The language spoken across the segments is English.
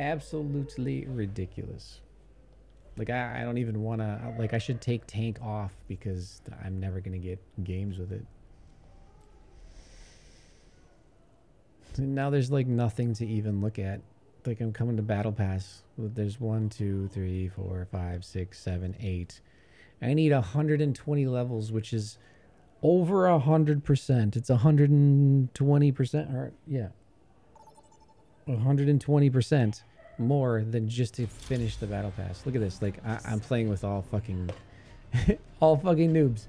absolutely ridiculous. Like I, I don't even want to like I should take tank off because I'm never going to get games with it. And now there's like nothing to even look at. Like I'm coming to battle pass. There's one, two, three, four, five, six, seven, eight. I need 120 levels, which is over a hundred percent. It's 120 percent, or yeah, 120 percent more than just to finish the battle pass. Look at this. Like I, I'm playing with all fucking, all fucking noobs.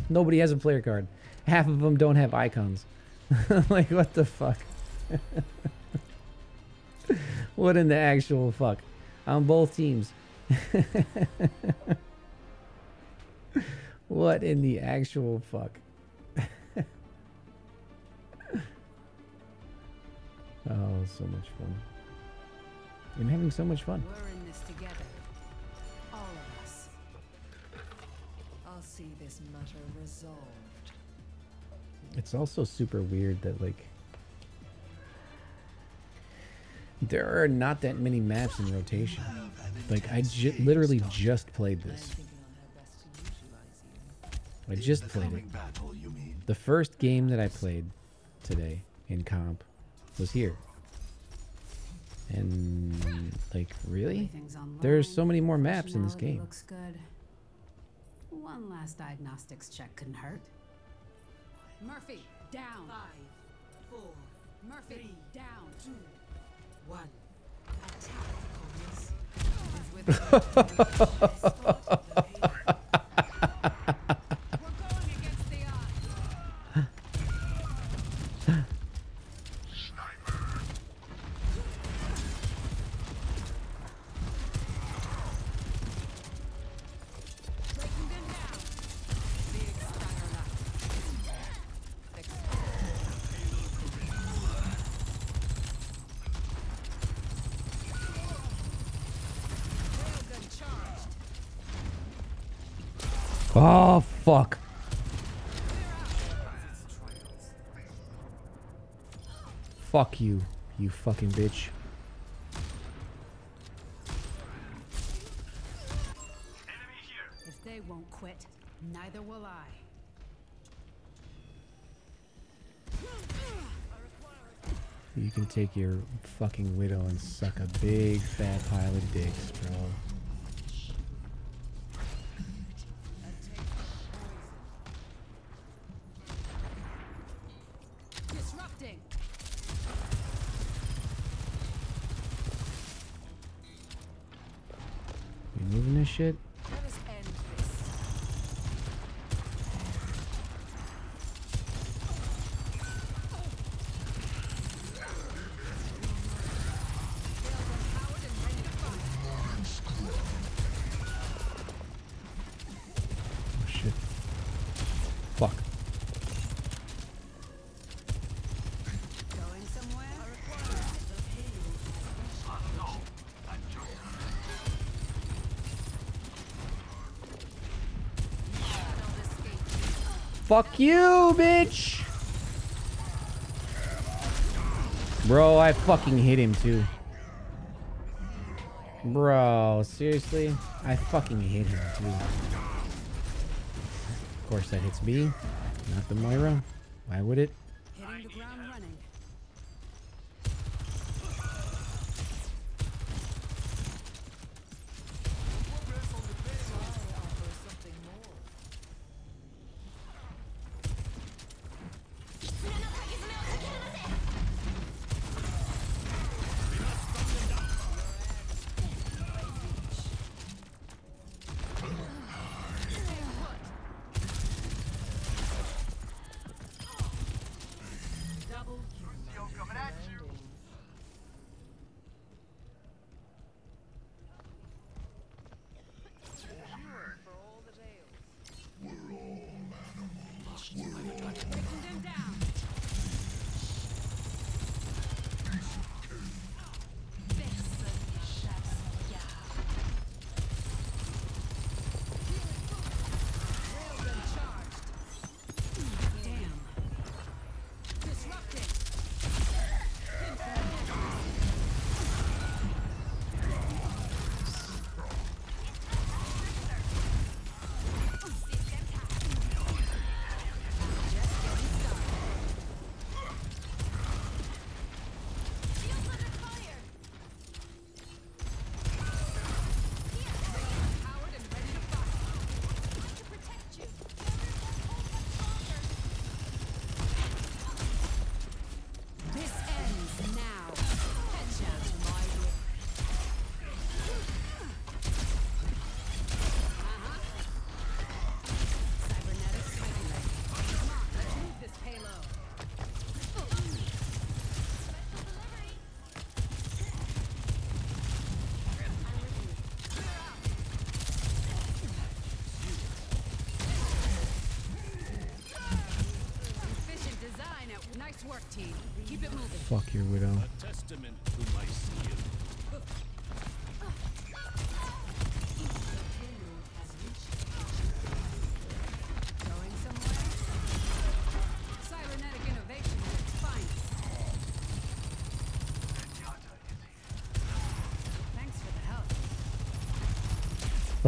Nobody has a player card. Half of them don't have icons. like what the fuck? what in the actual fuck? On both teams. what in the actual fuck? oh, so much fun. I'm having so much fun. We're in this together. All of us. I'll see this matter resolved. It's also super weird that like there are not that many maps in rotation. Like I ju literally just played this. I just played it. The first game that I played today in comp was here. And like really? There's so many more maps in this game. Looks good. One last diagnostics check couldn't hurt. Murphy, down. Five, four, Murphy, three, down. two, one. Attack, you, you fucking bitch. If they won't quit, neither will I. You can take your fucking widow and suck a big fat pile of dicks, bro. Fuck you, bitch! Bro, I fucking hit him too. Bro, seriously? I fucking hit him too. Of course that hits me, not the Moira. Why would it?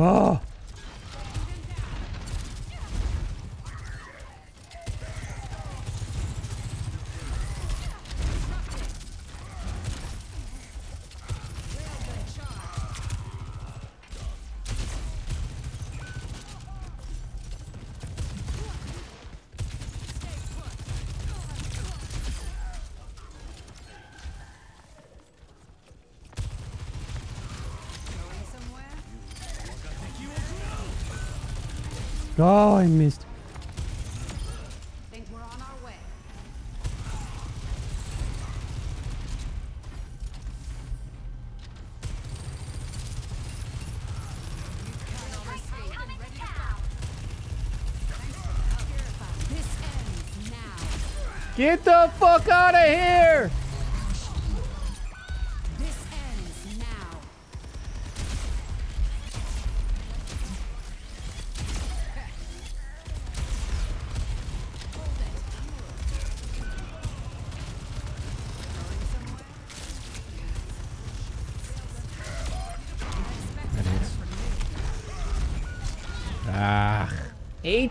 Oh! Railgun charge. Stay put. Going somewhere? Oh, I missed. Think we're on our way. This ends now. Get the fuck out of here!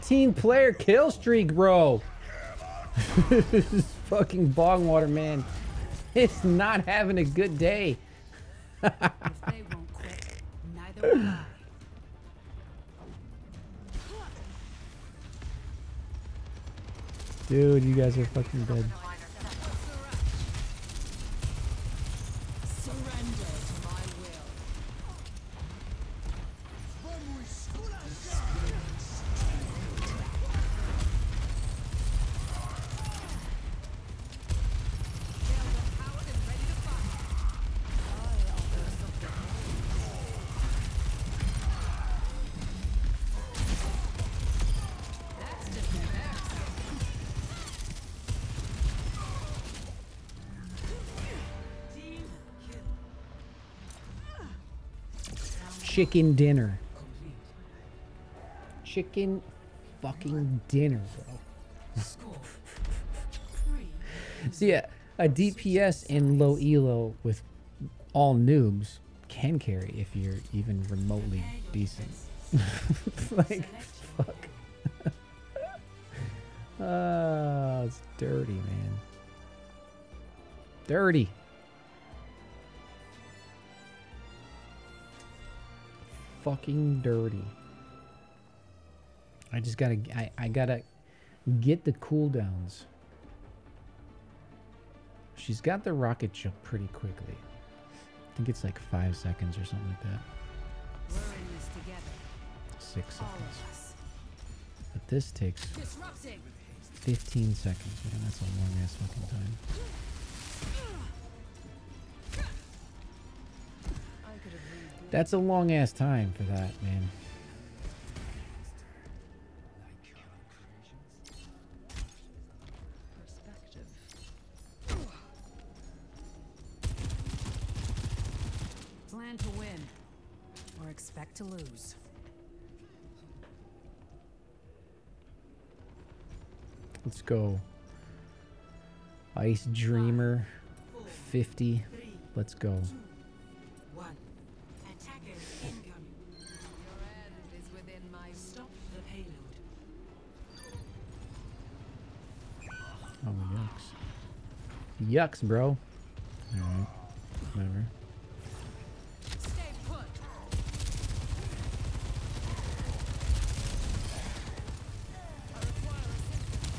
18 player kill streak, bro. this is fucking bong water, man. It's not having a good day. If they won't quit, neither will I. Dude, you guys are fucking dead. Chicken dinner. Chicken fucking dinner, bro. Three. See, a, DPS in low elo with all noobs can carry if you're even remotely decent. like, fuck. Ah, it's dirty, man. Dirty. Fucking dirty. I just gotta, I, I gotta get the cooldowns. She's got the rocket jump pretty quickly. I think it's like five seconds or something like that. We're in this together. Six seconds. But this takes Disrupting. 15 seconds. Man, that's a long ass fucking time. That's a long ass time for that, man. Plan to win. Or expect to lose. Let's go. Ice Dreamer 50. Let's go. Yucks. Bro. Alright. Whatever. Stay put. I require assistance.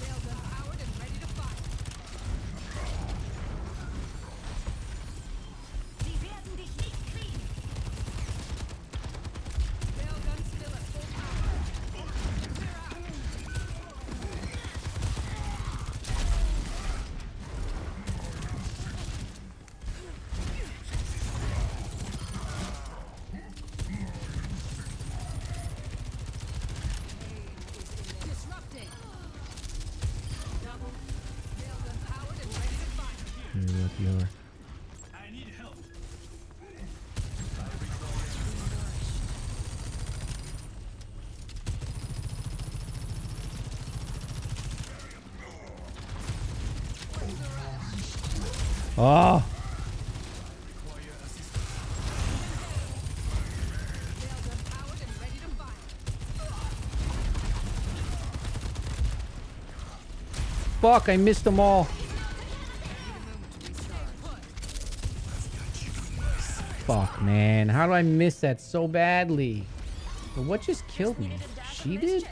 Railgun powered and ready to fire. Railgun still at full power. your. I need help. Oh! Fuck, I missed them all. Fuck, man. How do I miss that so badly? But what just killed me? She did?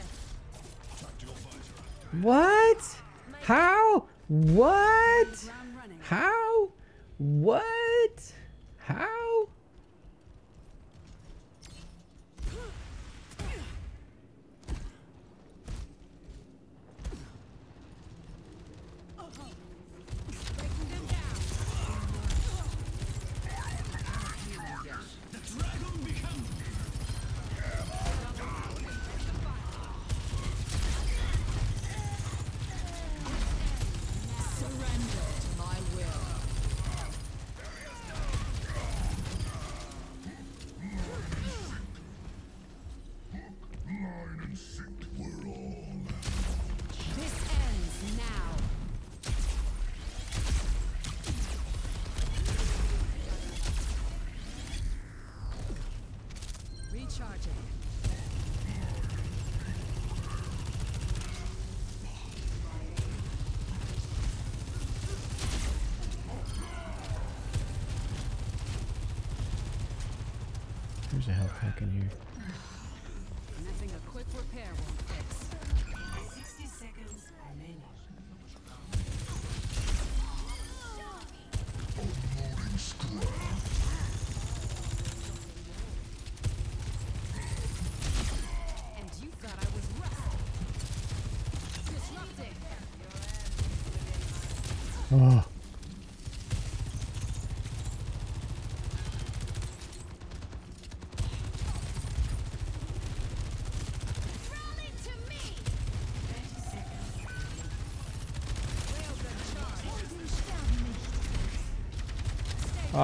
What? How? What?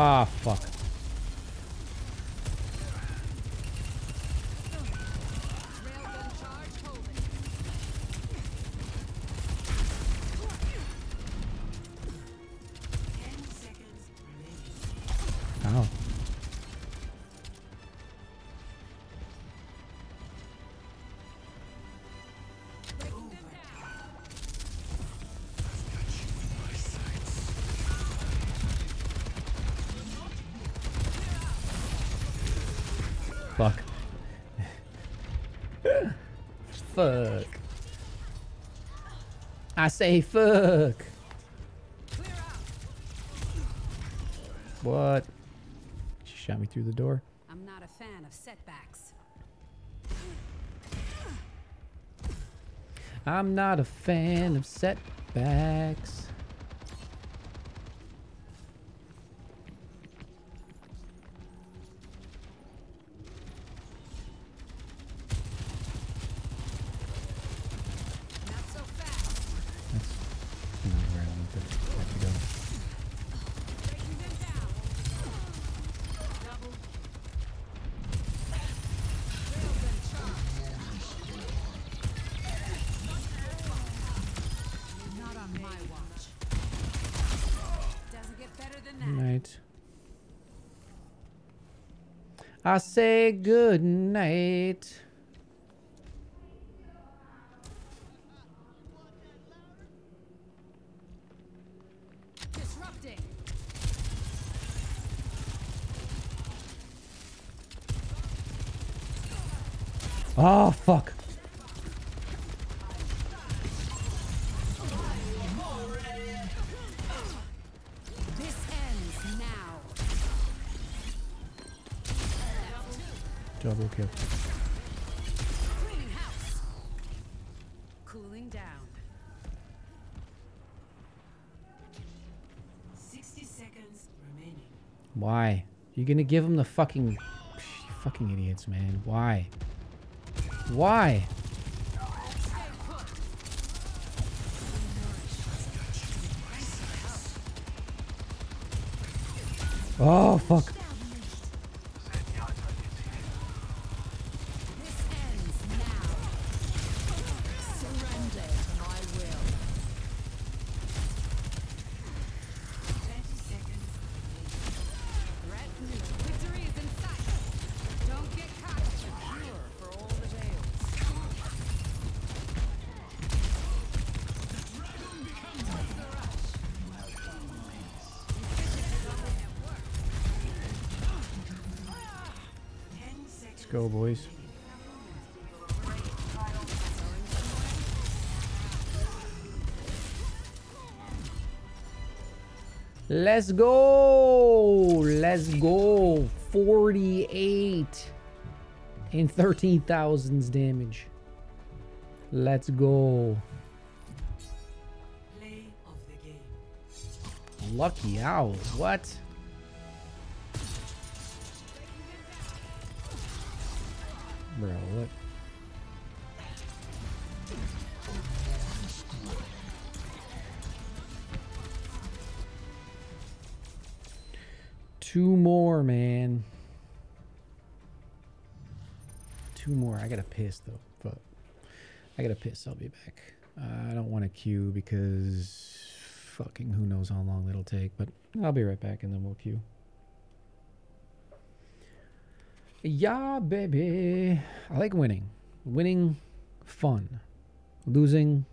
Ah, fuck. Fuck. I say fuck. What? She shot me through the door. I'm not a fan of setbacks. I'm not a fan of setbacks. Not so fast. That's not where I want to have to go. Breaking them down. Double. Railgun charge. Not on my watch. Doesn't get better than that. Night. I say good night. Oh, fuck. Gonna give him the fucking... You fucking idiots, man. Why? Why? Oh, fuck. Let's go. Let's go. 48 and 13,000's damage. Let's go. Play of the game. Lucky owl. What? Two more, man. Two more. I gotta piss though. But I gotta piss. I'll be back. I don't want to queue because fucking who knows how long it'll take. But I'll be right back and then we'll queue. Yeah, baby. I like winning. Winning, fun. Losing,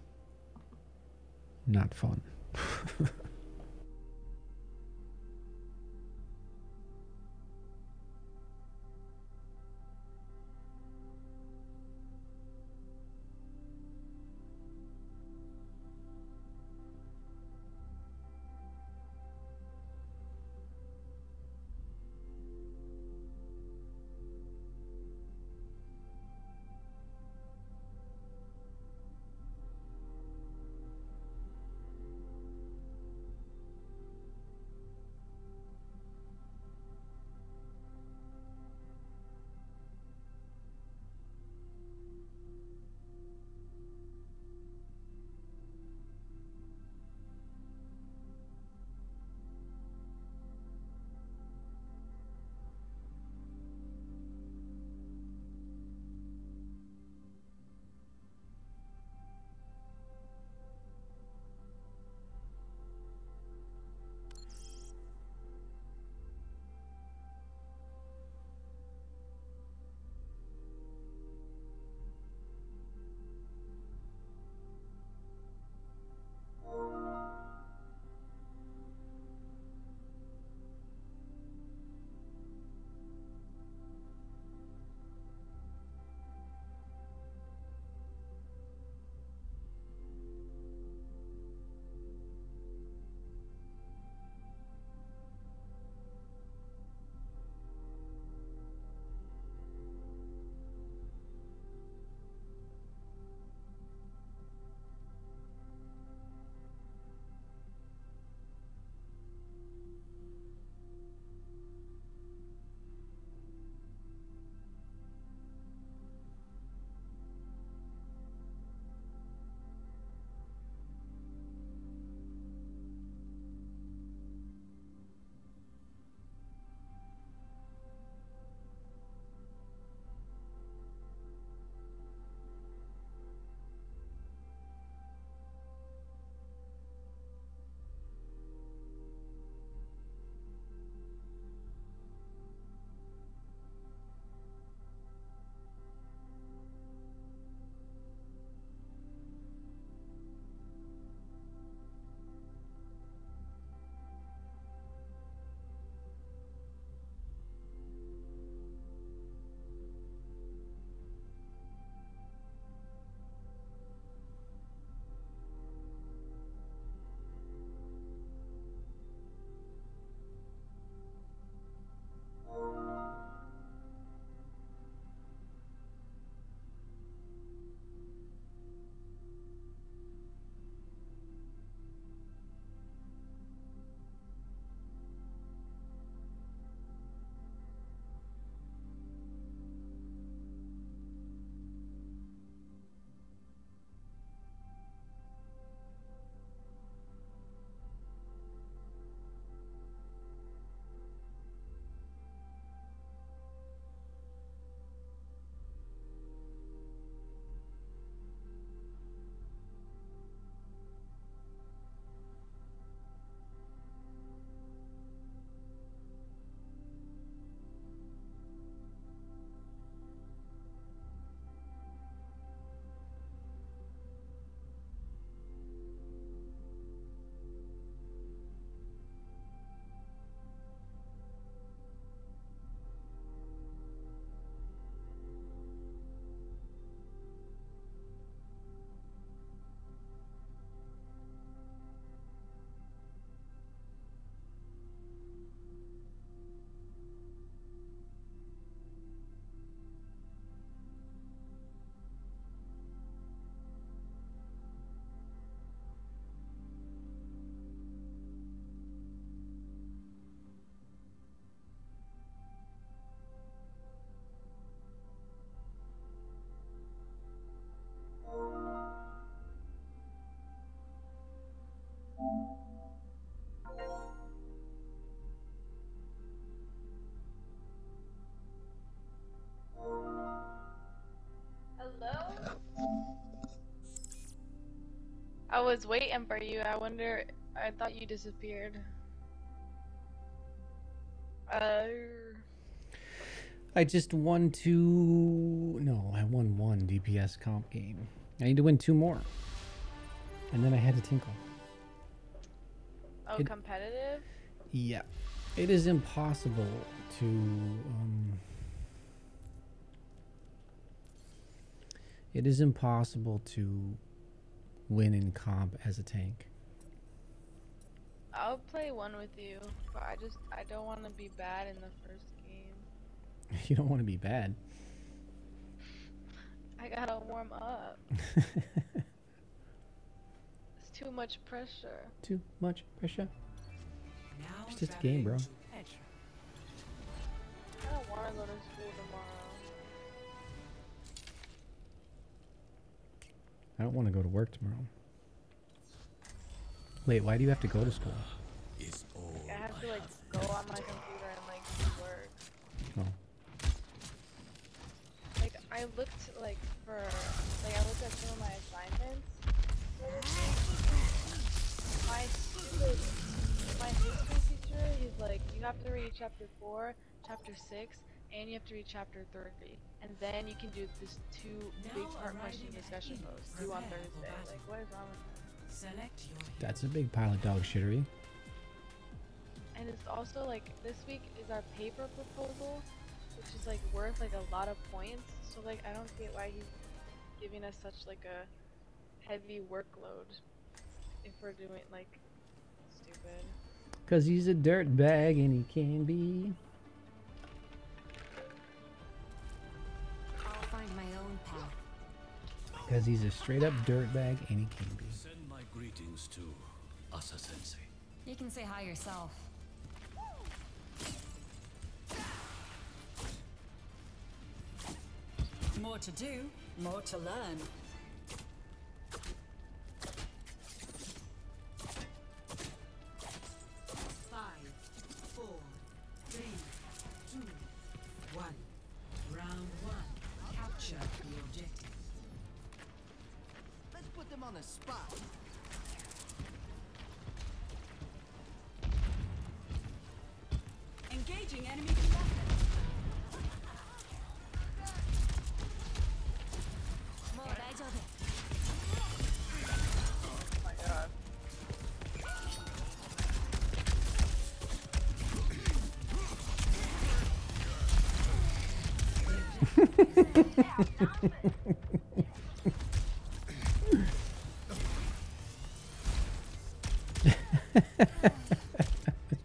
not fun. was waiting for you. I wonder. I thought you disappeared. Uh. I just won two. No, I won one DPS comp game. I need to win two more. And then I had to tinkle. Oh, It- competitive. Yeah. It is impossible to. Um, it is impossible to win in comp as a tank. I'll play one with you, but I just I don't want to be bad in the first game. You don't want to be bad. I gotta warm up. It's too much pressure. Too much pressure. Now It's just a game, bro. traveling to Petra. I don't want to go to school tomorrow. I don't want to go to work tomorrow. Wait, why do you have to go to school? Like, I have to like go on my computer and like do work. Oh. Like I looked like for like I looked at some of my assignments. My stupid my history teacher, he's like, you have to read chapter four, chapter six, and you have to read chapter thirty, and then you can do this two big part question discussion Eden, posts due on Thursday. Like, what is wrong with that? Select your That's a big pile of dog shittery. And it's also like this week is our paper proposal, which is like worth like a lot of points. So like I don't get why he's giving us such like a heavy workload if we're doing like stupid. Because he's a dirt bag and he can be. Because he's a straight up dirtbag and he can be. Send my greetings to Asa Sensei. You can say hi yourself. More to do, more to learn.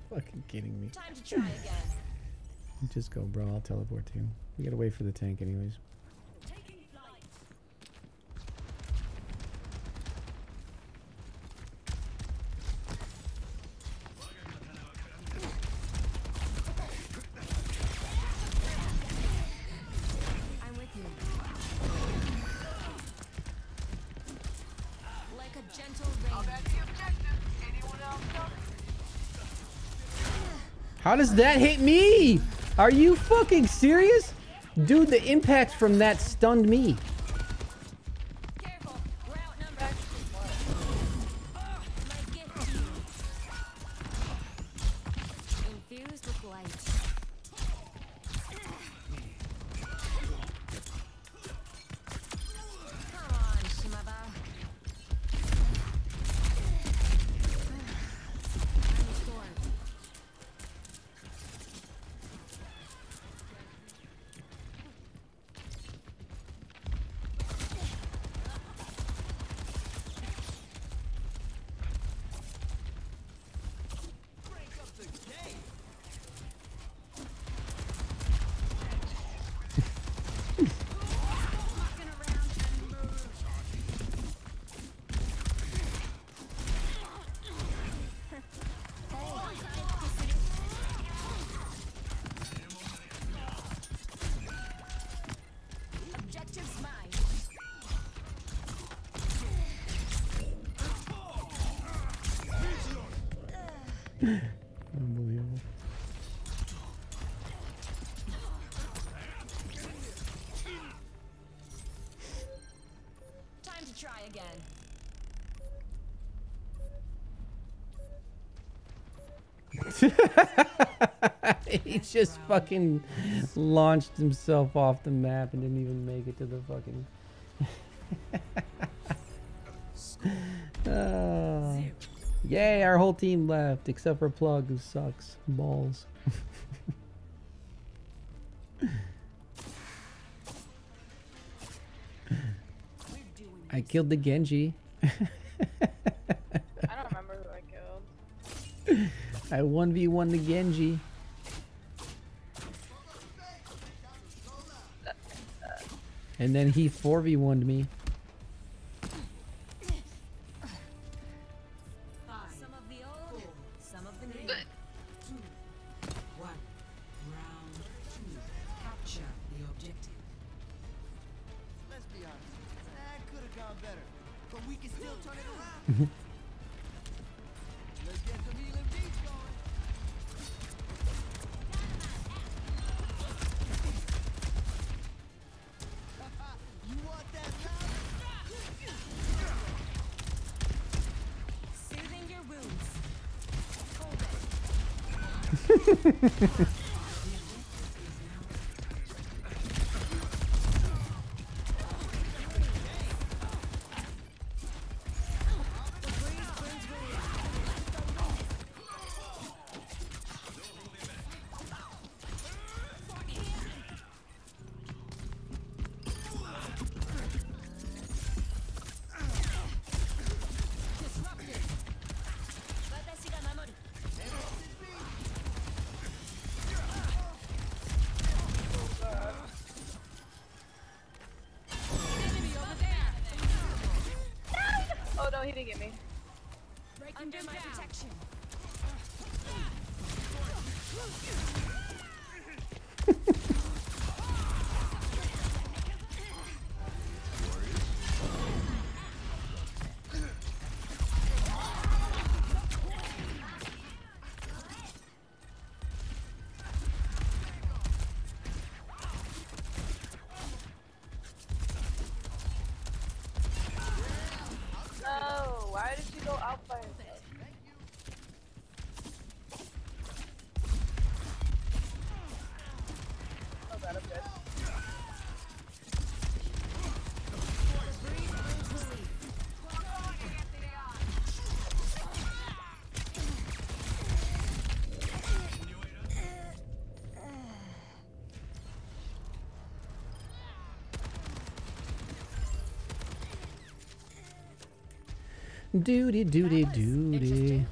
Fucking kidding me. Time to try again. Just go, bro. I'll teleport to you. We gotta wait for the tank, anyways. How does that hit me? Are you fucking serious? Dude, the impact from that stunned me. he just fucking launched himself off the map and didn't even make it to the fucking. Yay, our whole team left except for Plug, who sucks. Balls. I killed the Genji. I 1v1 the Genji. And then he 4v1'd me. Duty, duty, duty.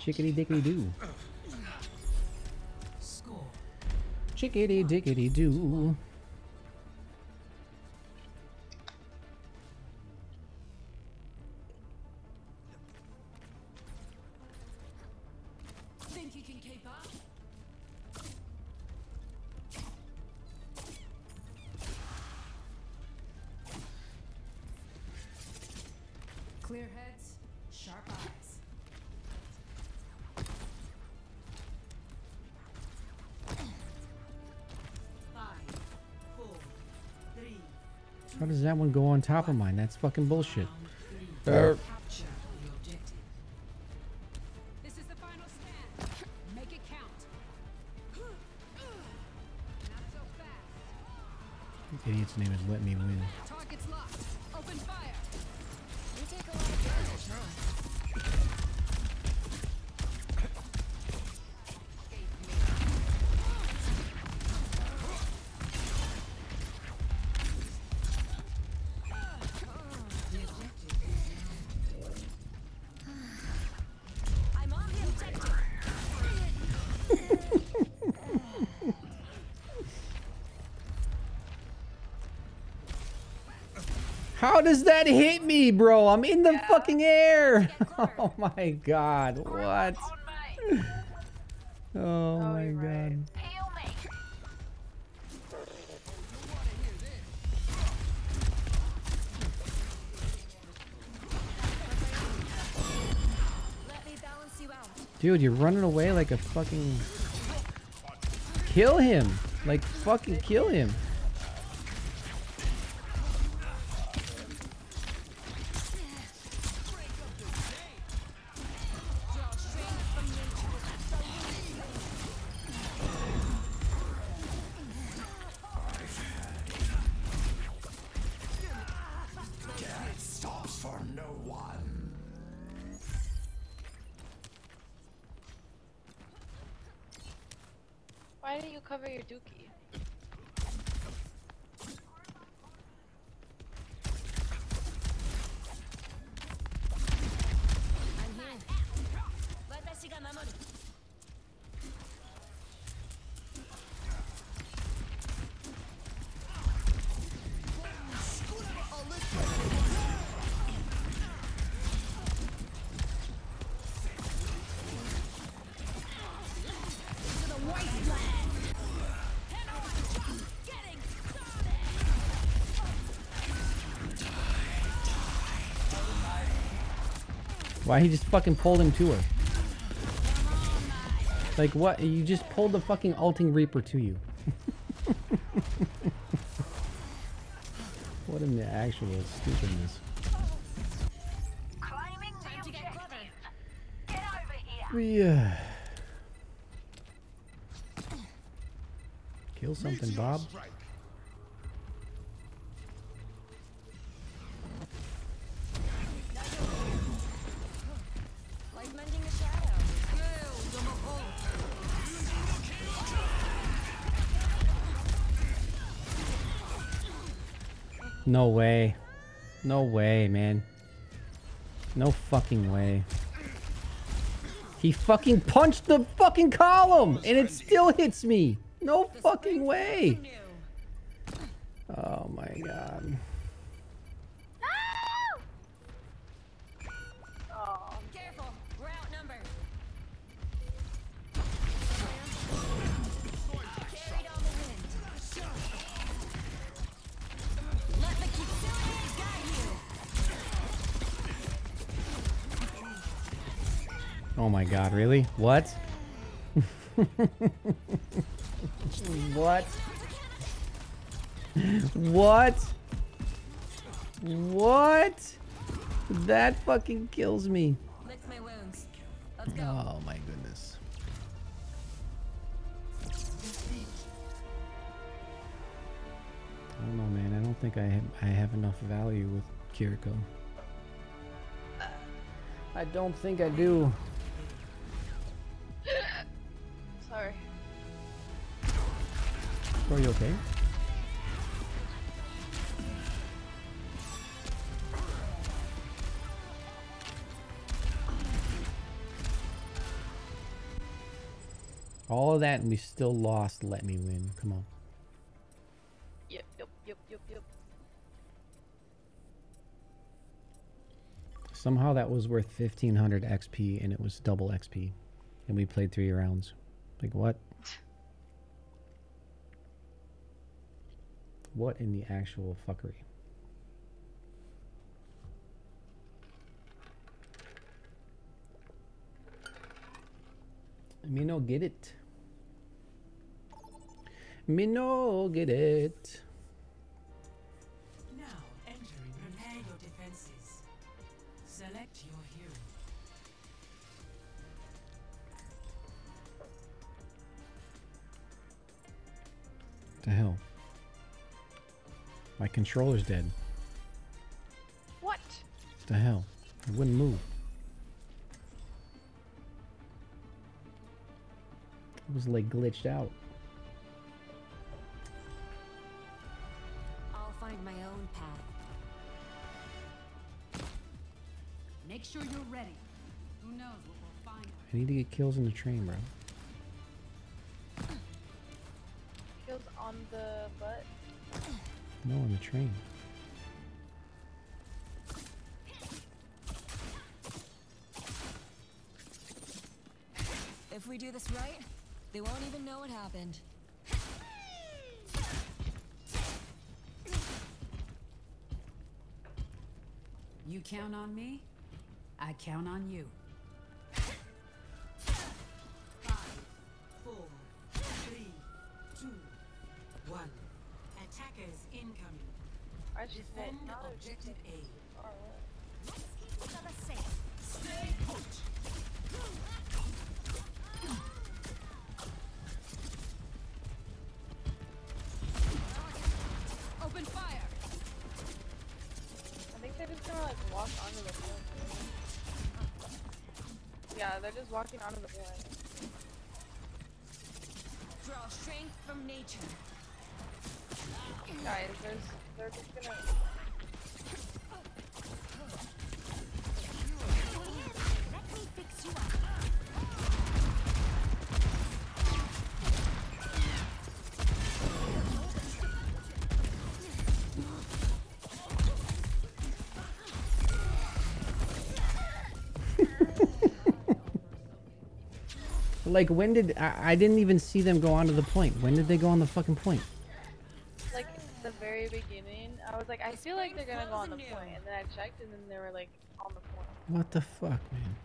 Chickity dickity doo. Chickity dickity doo. Does that one go on top of mine? That's fucking bullshit. How does that hit me, bro? I'm in the fucking air. Oh my god. What? Oh my god. Let me balance you out. Dude, you're running away like a fucking. Kill him! Like fucking kill him! Why didn't you cover your dookie? Why he just fucking pulled him to her? Like what? You just pulled the fucking ulting reaper to you. what in the actual stupidness? Time to get clever. Yeah. Kill something, Bob. No way. No way, man. No fucking way. He fucking punched the fucking column and it still hits me. No fucking way. Oh my god. God, really? What? what? What? What? That fucking kills me. Lick my wounds. Let's go. Oh my goodness. I don't know, man. I don't think I have, I have enough value with Kiriko. I don't think I do. Are you okay? All of that and we still lost. Let me win. Come on. Yep, yep, yep, yep, yep. Somehow that was worth 1500 XP and it was double XP. And we played three rounds. Like, what? What in the actual fuckery? Me no get it. Me no get it. Controller's dead. What? What The hell? It wouldn't move. It was like glitched out. I'll find my own path. Make sure you're ready. Who knows what we'll find. I need to get kills in the train, bro. No, on the train. If we do this right, they won't even know what happened. You count on me, I count on you. They're just walking out of the building. Draw strength from nature. Guys, there's they're just gonna Like, when did I, I didn't even see them go onto the point? When did they go on the fucking point? like the very beginning. I was like, I feel like they're gonna go on the point, and then I checked, and then they were like on the point. What the fuck, man?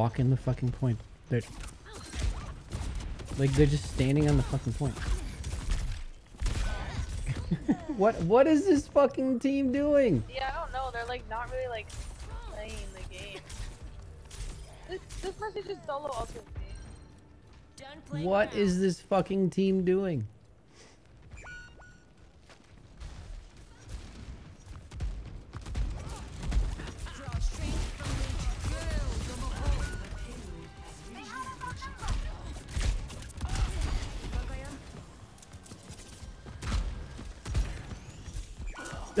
They're just walking the fucking point. They're like they're just standing on the fucking point. what what is this fucking team doing? yeah, I don't know. They're like not really like playing the game. This this person just solo ulted me. What around. is this fucking team doing?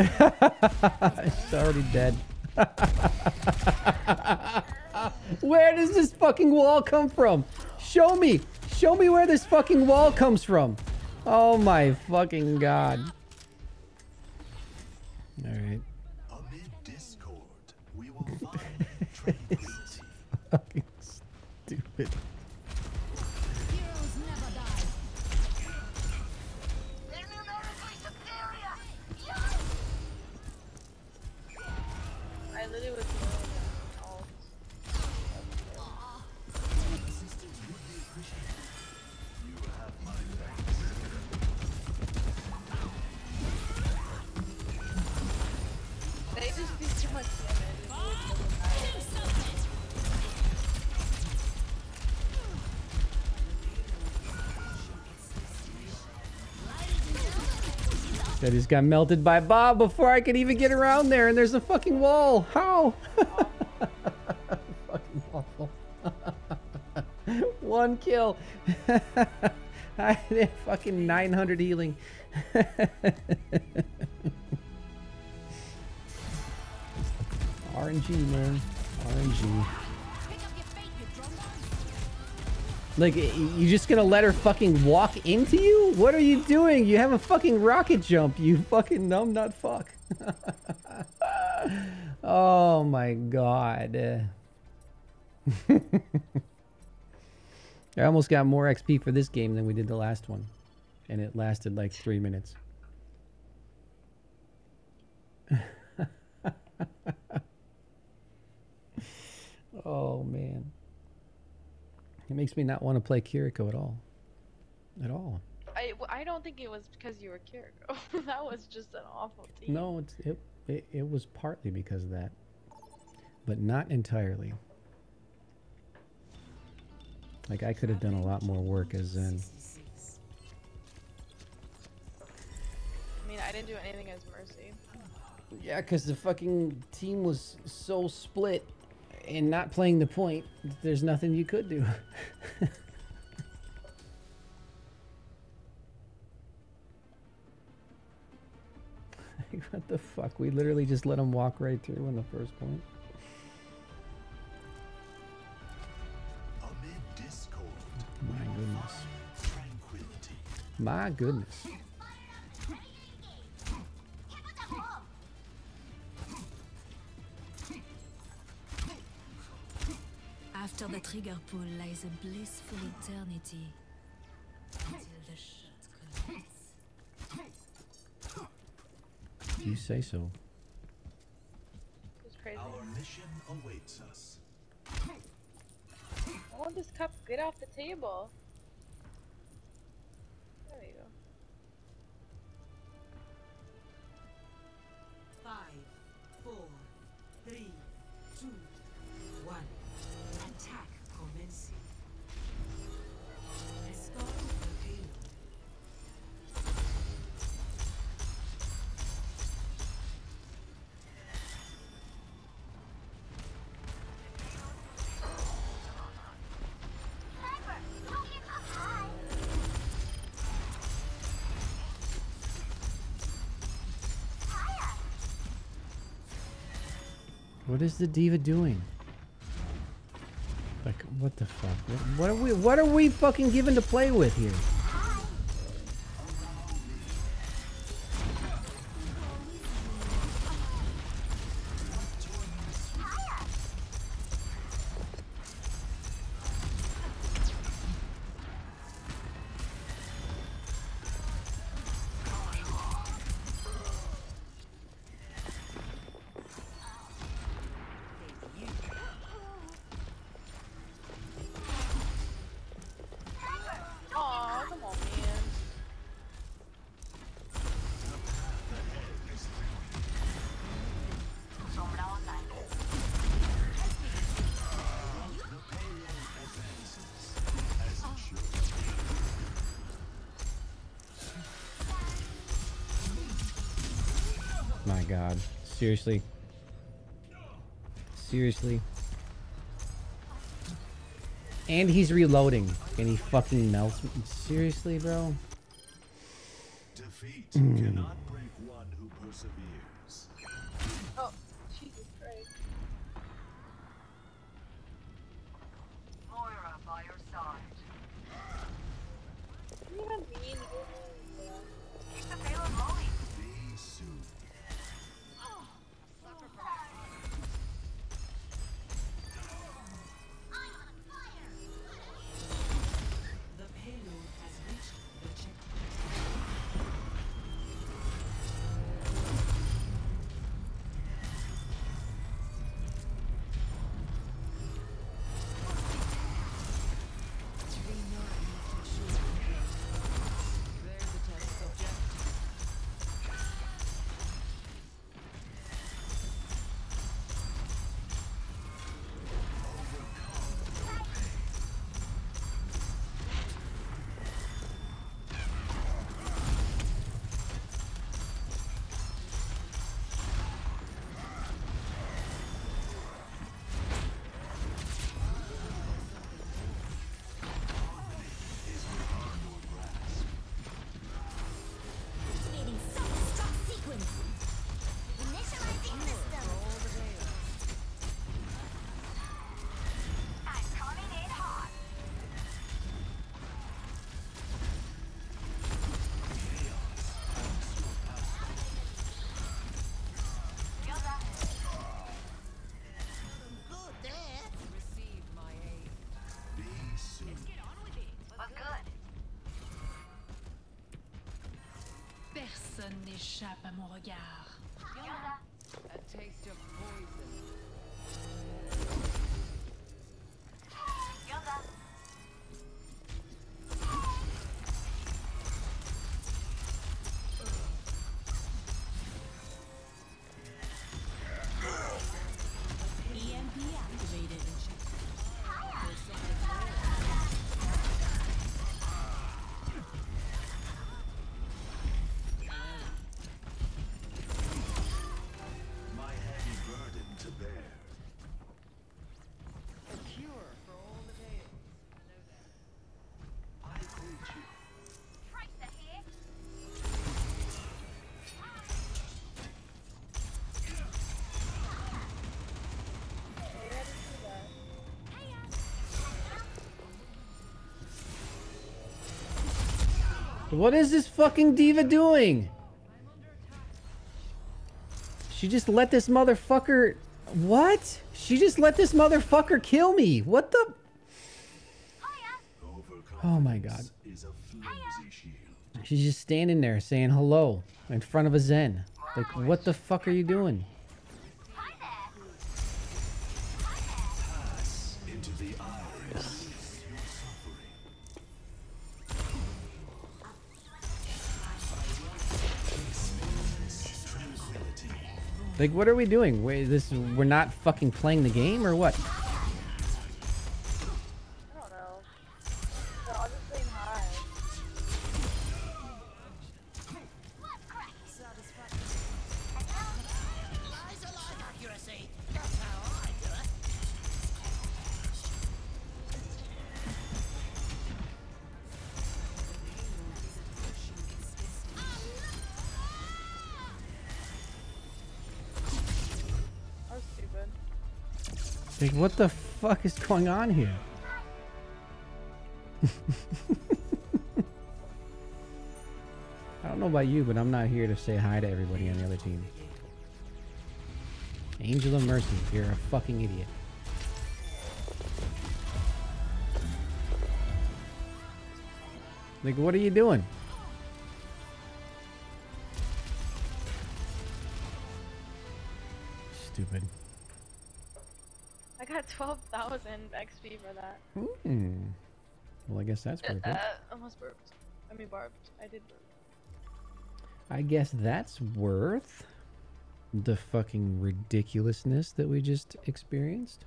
it's already dead. where does this fucking wall come from? Show me. Show me where this fucking wall comes from. Oh my fucking god. Alright. Amid discord, we will find tranquility. Fucking just got melted by Bob before I could even get around there, and there's a fucking wall. How? fucking awful. One kill. I did fucking 900 healing. RNG, man. RNG. Like, you just gonna let her fucking walk into you? What are you doing? You have a fucking rocket jump, you fucking numb numbnut fuck. oh my god. I almost got more XP for this game than we did the last one. And it lasted like three minutes. oh man. It makes me not want to play Kiriko at all. At all. I, I don't think it was because you were Kiriko. that was just an awful team. No, it's, it, it it was partly because of that, but not entirely. Like I could have done a lot more work as Zen. I mean, I didn't do anything as Mercy. Yeah, because the fucking team was so split and not playing the point. There's nothing you could do. What the fuck? We literally just let him walk right through on the first point. Amid discord, My goodness. My goodness. After the trigger pull lies a blissful eternity. Until the shot connects. You say so. It was crazy. Our mission awaits us. I want this cup get off the table. There you go. Five, four, three, What is the D.Va doing? Like, what the fuck? What, what are we? What are we fucking given to play with here? Seriously, seriously. And he's reloading, and he fucking melts. me. Seriously, bro. Defeat Hmm. cannot break one who perseveres. N'échappe à mon regard. What is this fucking D.Va doing? She just let this motherfucker. What? She just let this motherfucker kill me. What the? Oh my god. She's just standing there saying hello in front of a Zen. Like, what the fuck are you doing? Like, what are we doing? Wait, this we're not fucking playing the game or what? What the fuck is going on here? I don't know about you, but I'm not here to say hi to everybody on the other team. Angel of Mercy, you're a fucking idiot. Like, what are you doing? 12,000 XP for that. Hmm. Well, I guess that's pretty Uh, good. almost burped. I mean, barbed. I did burp. I guess that's worth the fucking ridiculousness that we just experienced.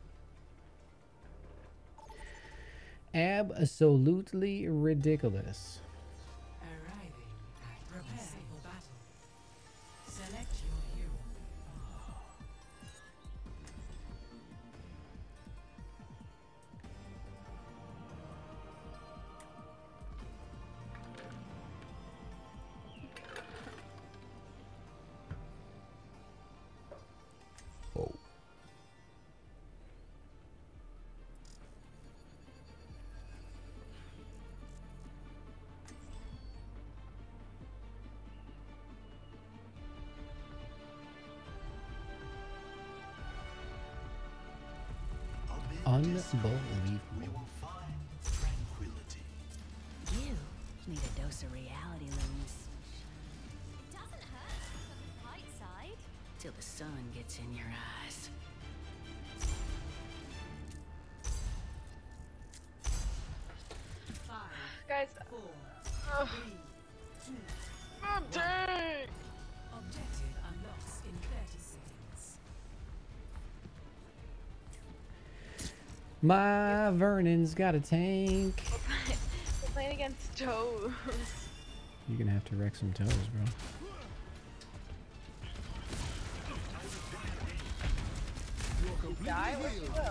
Absolutely ridiculous. Unbelievable. My Vernon's got a tank. We're playing against toes. You're gonna have to wreck some toes, bro. Die? Go?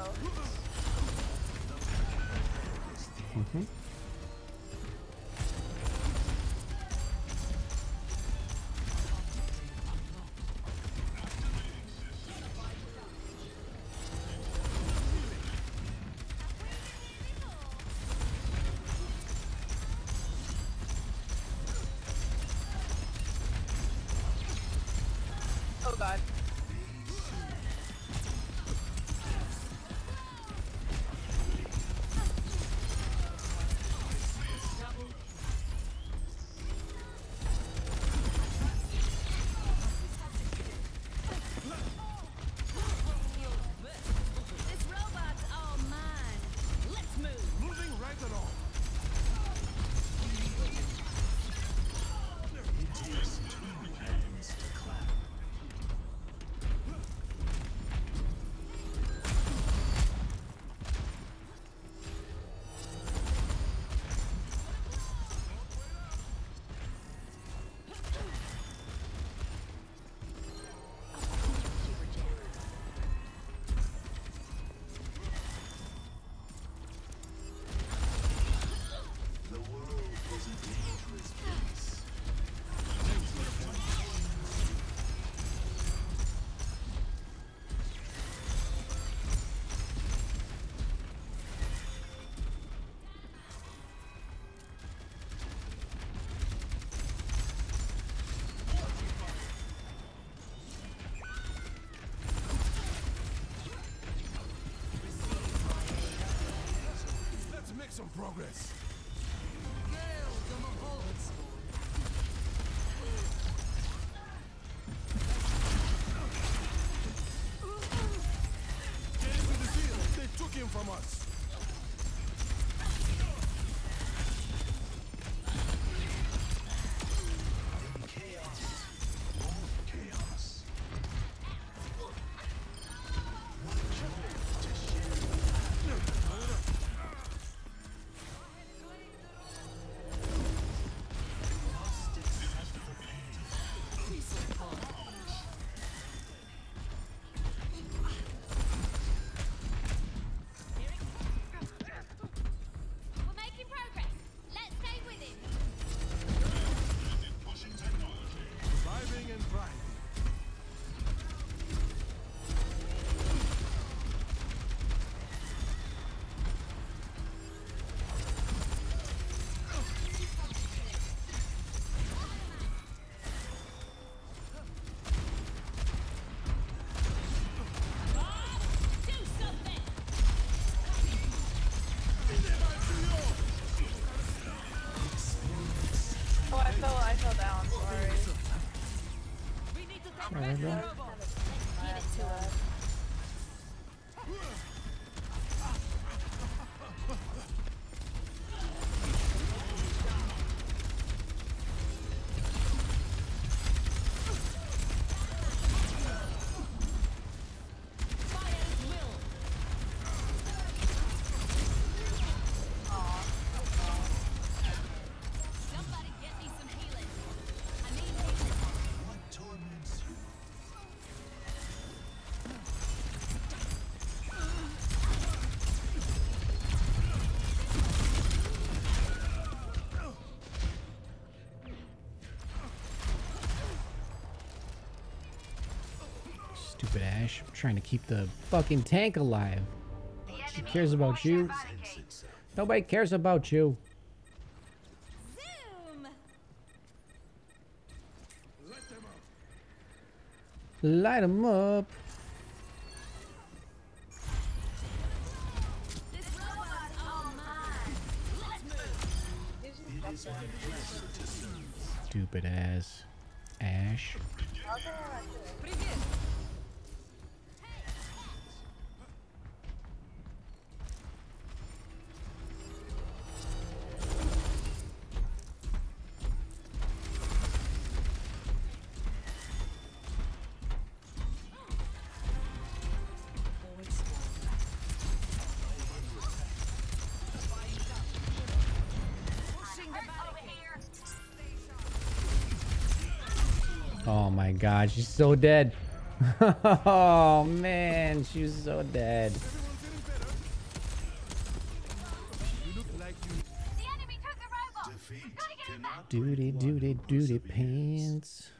hmm some progress. Stupid Ashe. I'm trying to keep the fucking tank alive. She cares about you. Nobody cares about you. Light them up. Oh my god, she's so dead. oh man, she's so dead. The enemy took the robot. Defeat Gotta get him back. cannot Duty, duty, duty pants.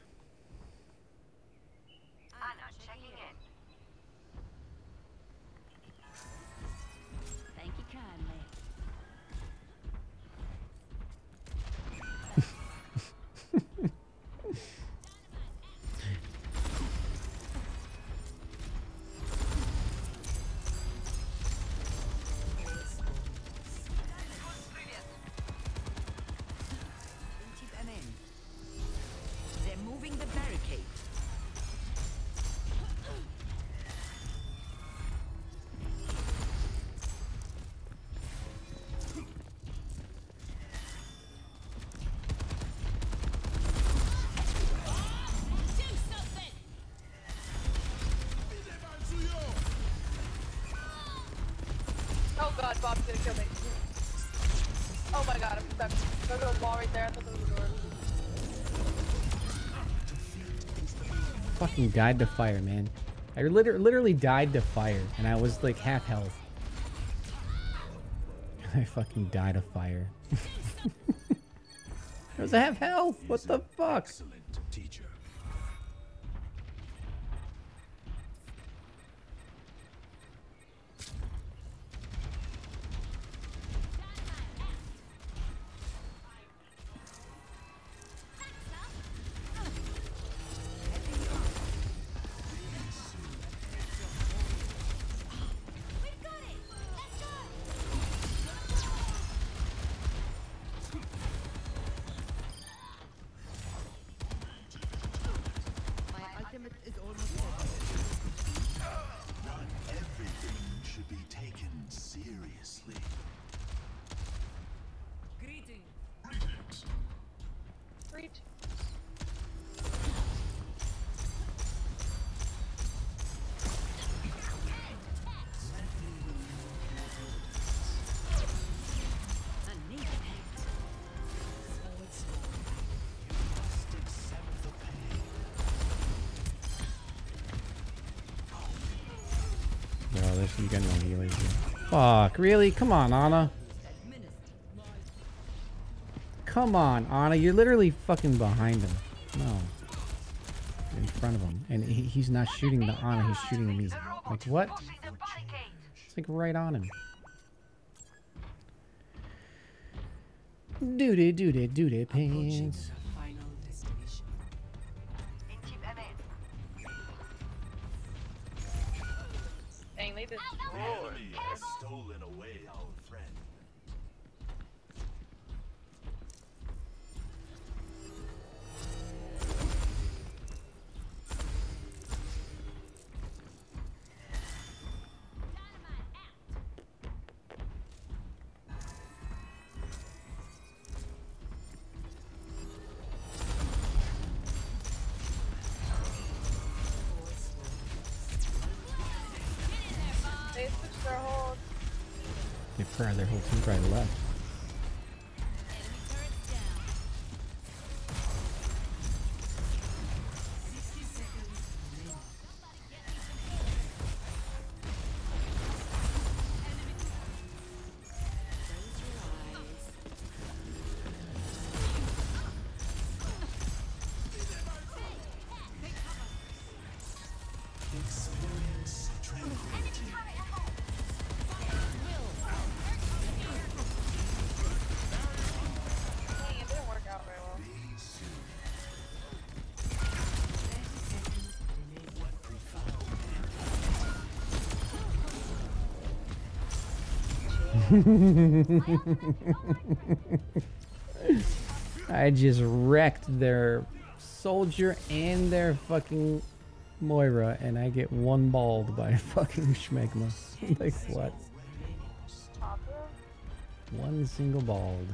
God, Bob's gonna kill me. Oh my god, I'm stuck. To a wall right there. I thought there was a door. Fucking died to fire, man. I liter- literally died to fire, and I was like half health. I fucking died of fire. I was half health. What the fuck? Fuck, really? Come on, Ana. Come on, Ana. You're literally fucking behind him. No. In front of him. And he, he's not shooting the Ana, he's shooting me. Like, what? It's like right on him. Doody doody doody pants. I just wrecked their soldier and their fucking Moira, and I get one balled by fucking Schmegma. like what? One single bald.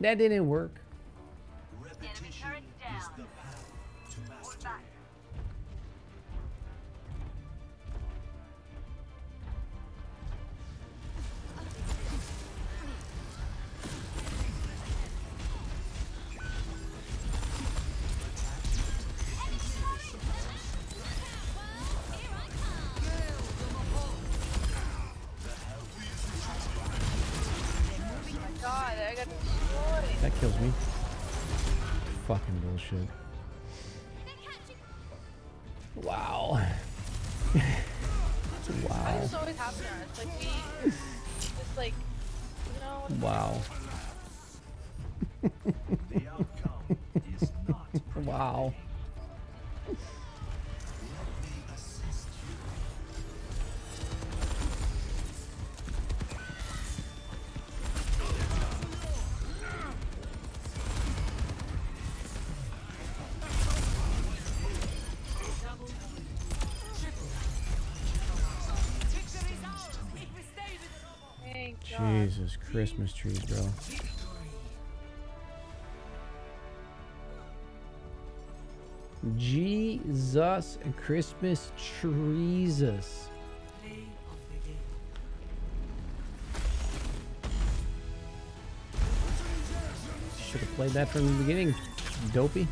That didn't work. Christmas trees, bro. Jesus Christmas trees. Should have played that from the beginning, dopey.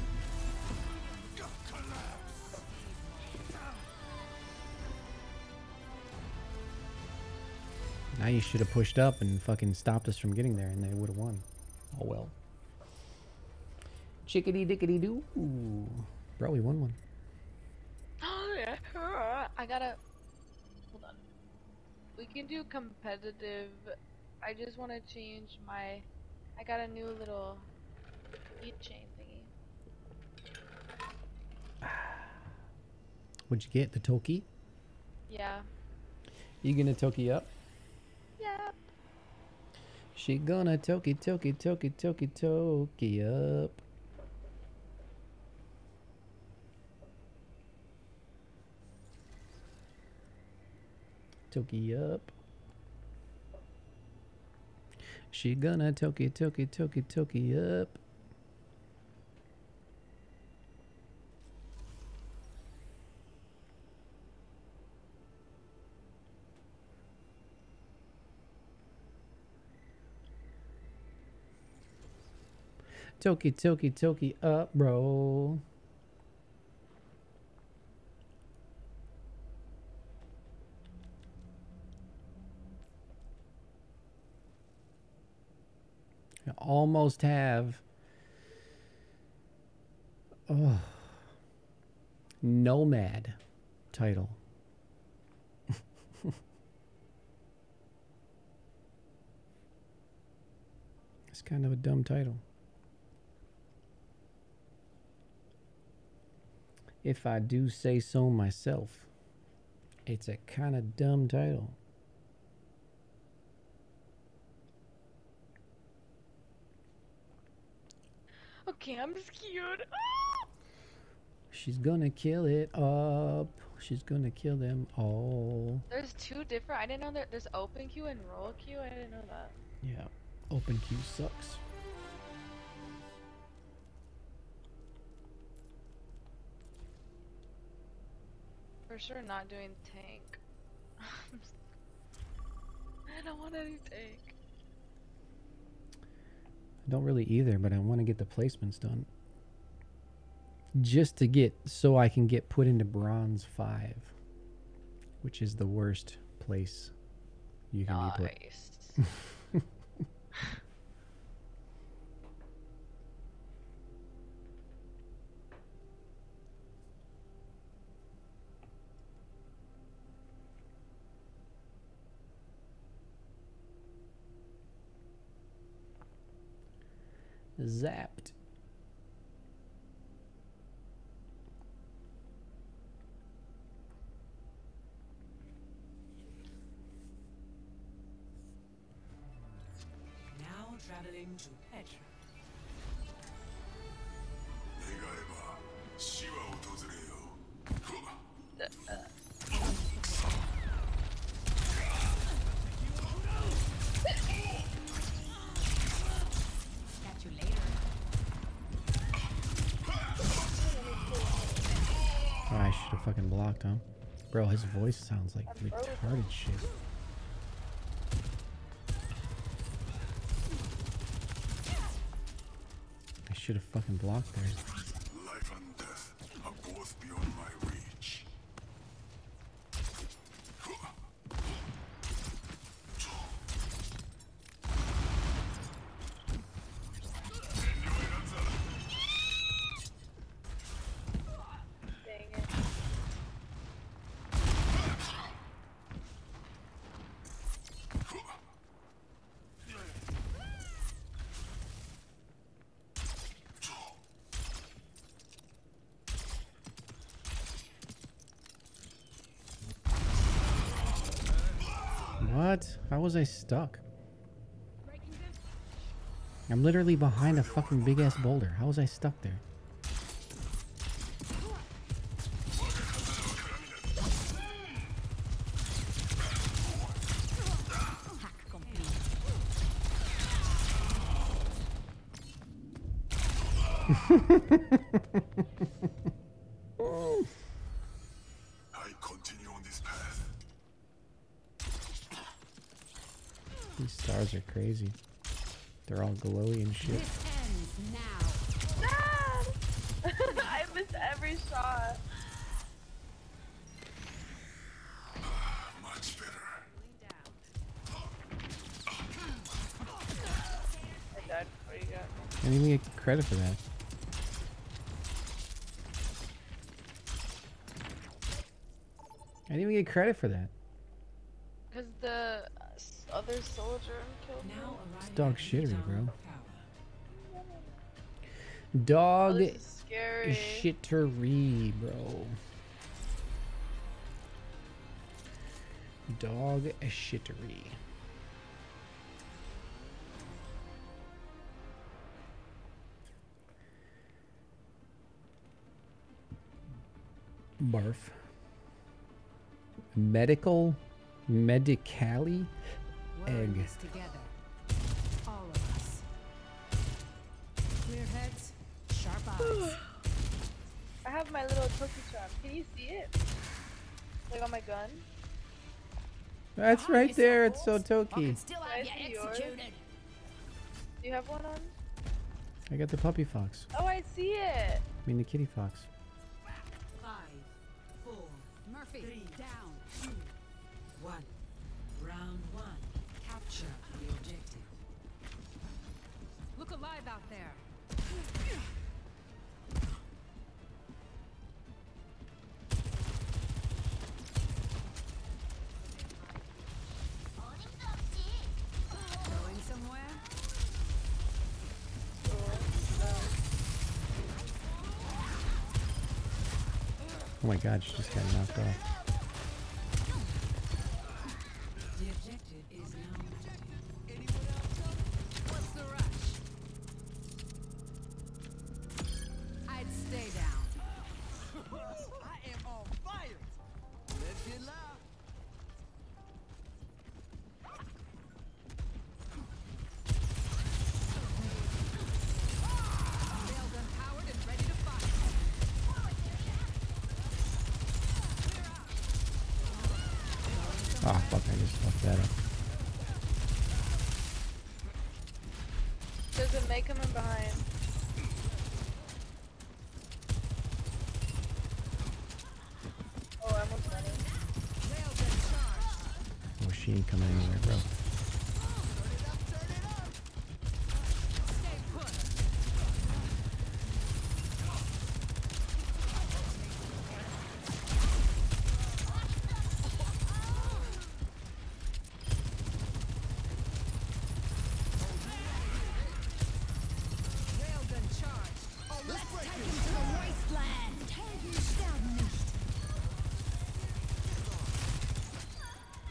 Now you should have pushed up and fucking stopped us from getting there, and they would have won. Oh well. Chickadee dickadee doo. Bro, we won one. I gotta. Hold on. We can do competitive. I just want to change my. I got a new little chain thingy. What'd you get? The Toki? Yeah. You gonna Toki up? She gonna toki toki toki toki toki up. Toki up. She gonna toki toki toki toki up. Toki toki toki up, bro. I almost have. Oh. Nomad title. it's kind of a dumb title. If I do say so myself, it's a kind of dumb title. Okay, I'm scared. Ah! She's gonna kill it up. She's gonna kill them all. There's two different. I didn't know that there's open queue and roll queue. I didn't know that. Yeah, open queue sucks. For sure, not doing tank. I don't want to do tank. I don't really either, but I want to get the placements done. Just to get so I can get put into bronze five, which is the worst place you can be put. Zapped. Now traveling to Bro, his voice sounds like retarded shit. I should have fucking blocked there. How was I stuck? I'm literally behind a fucking big ass boulder. How was I stuck there? These stars are crazy. They're all glowy and shit. This ends now. I missed every shot. Much better. I died before you got me. I didn't even get credit for that. I didn't even get credit for that. Because the s- other soldier and killed now It's dog oh, shittery, bro. Dog oh, shittery, bro. Dog shittery. Barf. Medical Medicali egg. Together, all of us. Clear heads, sharp eyes. I have my little cookie charm. Can you see it? Like on my gun. That's right there. It's Sotoki. Still. Do you have one on? I got the puppy fox. Oh, I see it. I mean the kitty fox. Five, four, Murphy. Three. Oh my god, she just got knocked off.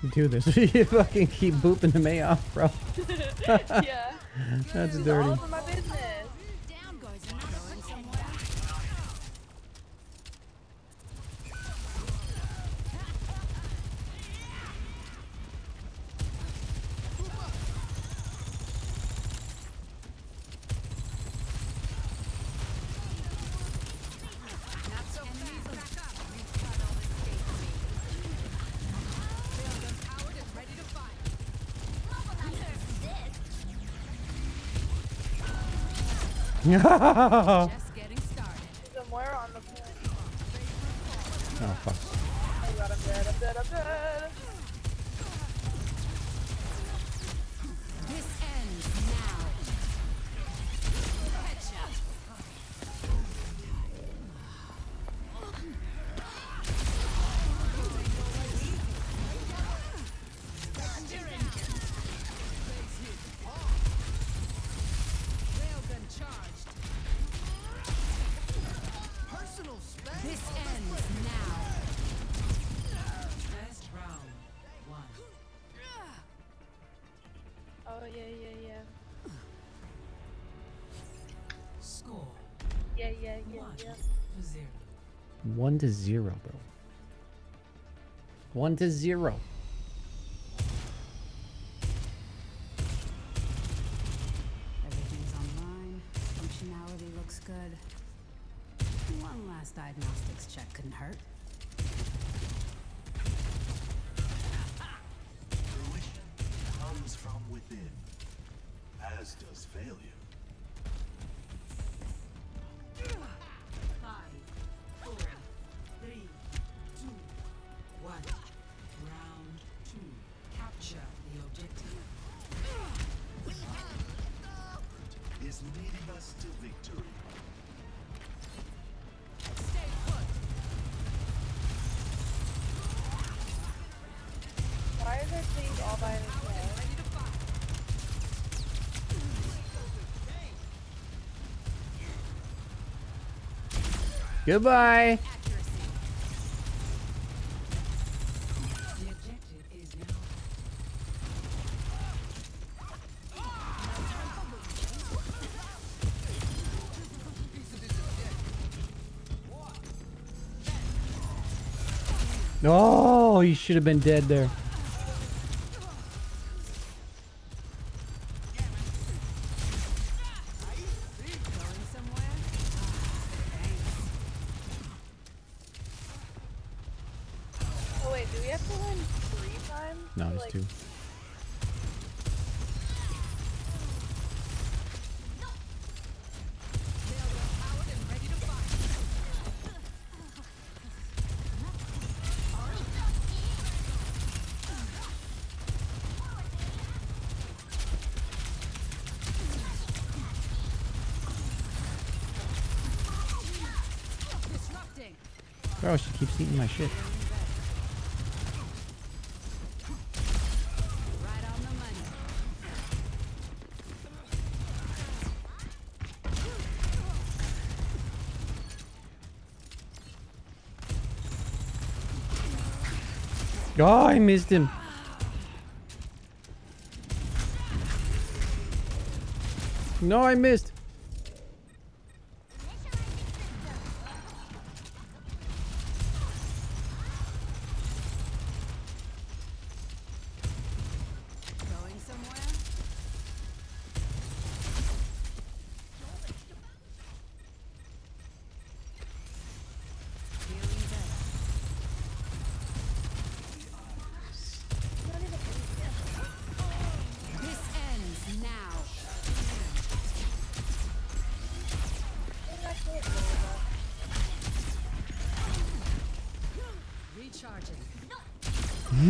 to do this. you fucking keep booping the Mei off, bro. yeah. That's dirty. oh, fuck. One to zero, bro. One to zero. Goodbye. No, oh, he should have been dead there. My shit. Oh, I missed him. No, I missed.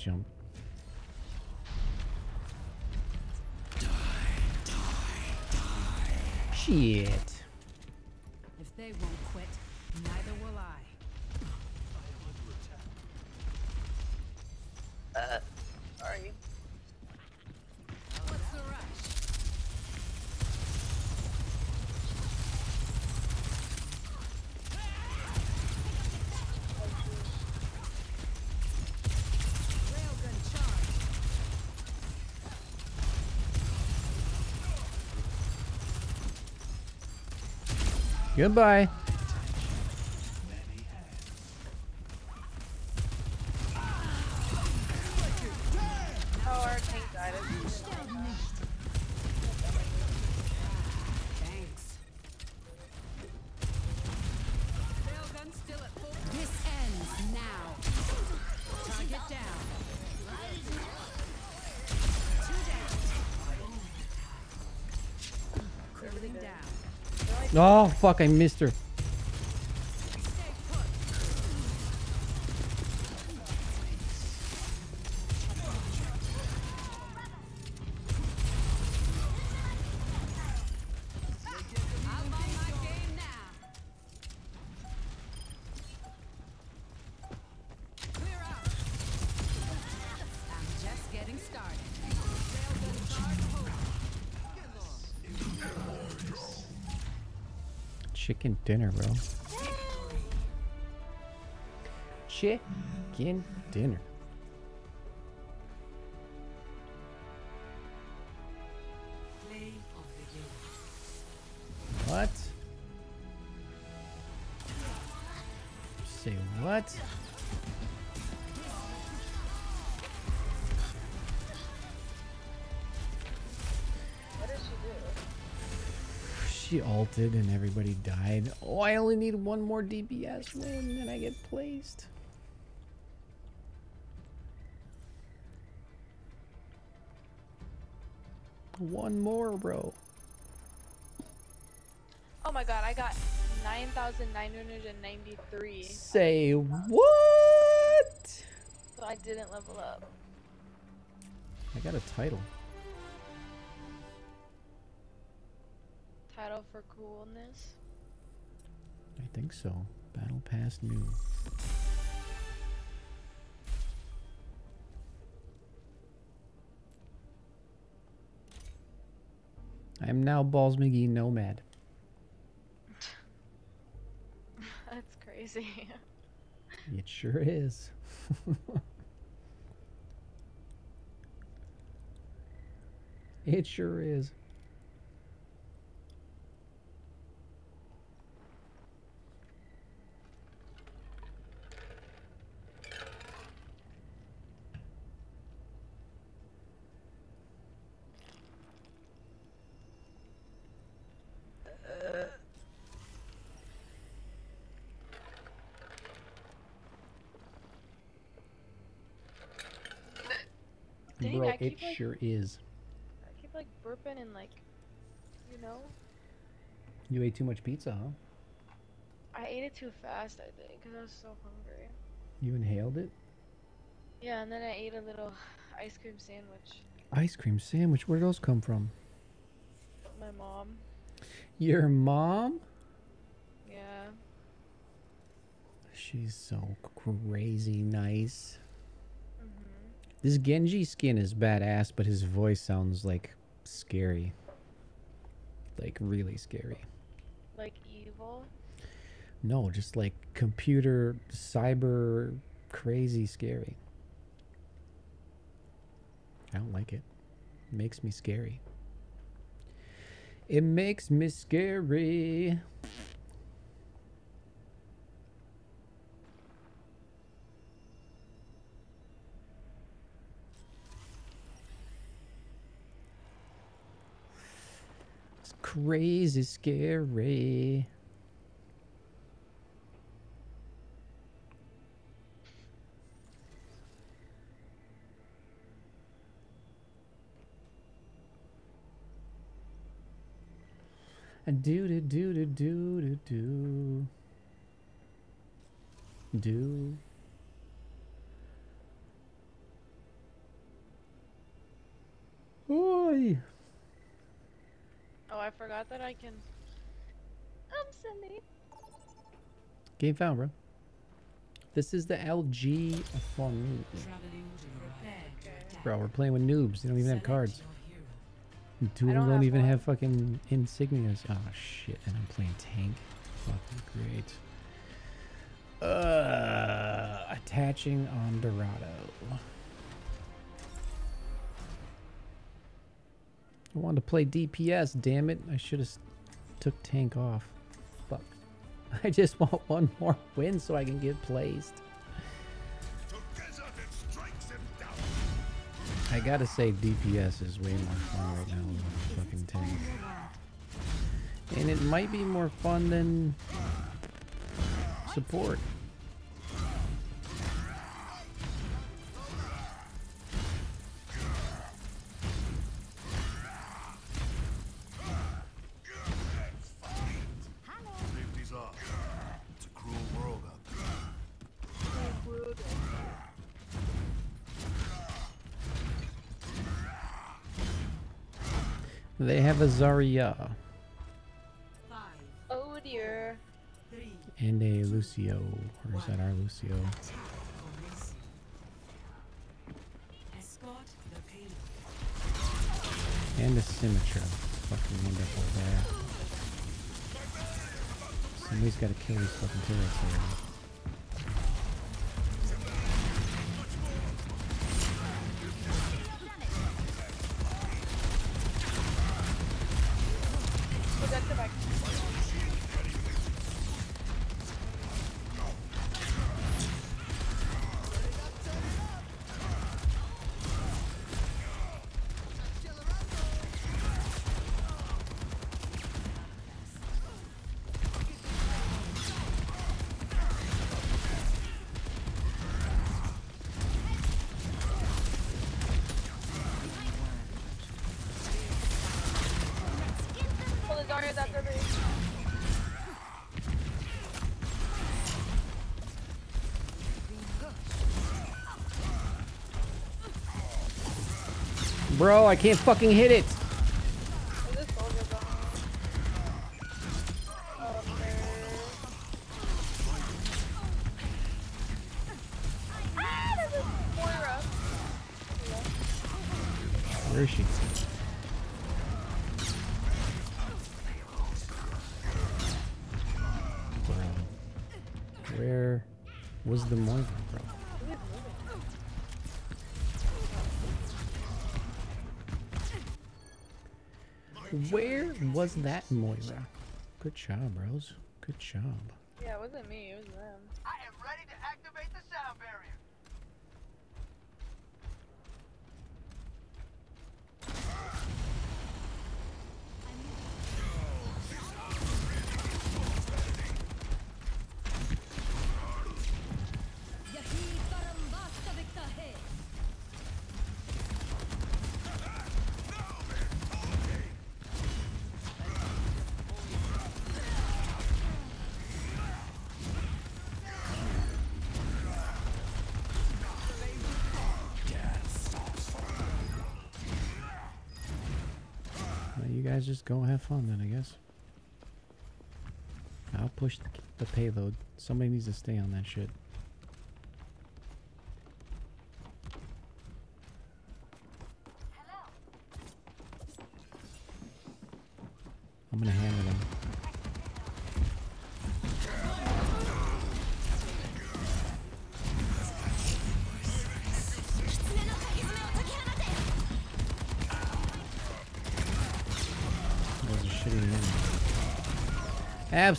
jump. Goodbye. Oh, fuck, I missed her. Dinner, bro. Chicken dinner. What? Say? What she ulted and everybody died. Oh, I only need one more DPS win and I get placed. One more, bro. Oh my god, I got 9,993. Say what? So I didn't level up. I got a title. Title for coolness. I think so. Battle Pass new. I am now Balls McGee Nomad. That's crazy. It sure is. it sure is. Dang, Bro, I it keep, like- sure is. I keep like burping and like, you know, You ate too much pizza, huh? I ate it too fast. I think because I was so hungry. You inhaled it? Yeah, and then I ate a little ice cream sandwich. Ice cream sandwich. Where'd those come from? My mom. Your mom? Yeah. She's so crazy nice. This Genji skin is badass, but his voice sounds like scary. Like really scary. Like evil. No, just like computer cyber crazy scary. I don't like it. makes me scary. It makes me scary. crazy scary. Do do do do do do do do. Oi. Oh, I forgot that I can. I'm Cindy. Game found, bro. This is the LG phone. Bro, we're playing with noobs. They don't even have cards. Two of them don't don't even one. have fucking insignias. Oh shit! And I'm playing tank. Fucking great. Uh, attaching on Dorado. I wanted to play DPS. Damn it! I should have took tank off. Fuck. I just want one more win so I can get placed. I gotta say DPS is way more fun right now than fucking tank. And it might be more fun than support. They have a Zarya Oh dear. and a Lucio. Or is that our Lucio? Escort the payload. And a Symmetra. Fucking wonderful there. Somebody's gotta kill these fucking turrets I can't fucking hit it. Was that Moira? Good job, bros. Good job. Yeah, it wasn't me, it was them. I am ready to activate the sound barrier. Well, you guys just go have fun then, I guess. I'll push the, the payload. Somebody needs to stay on that shit.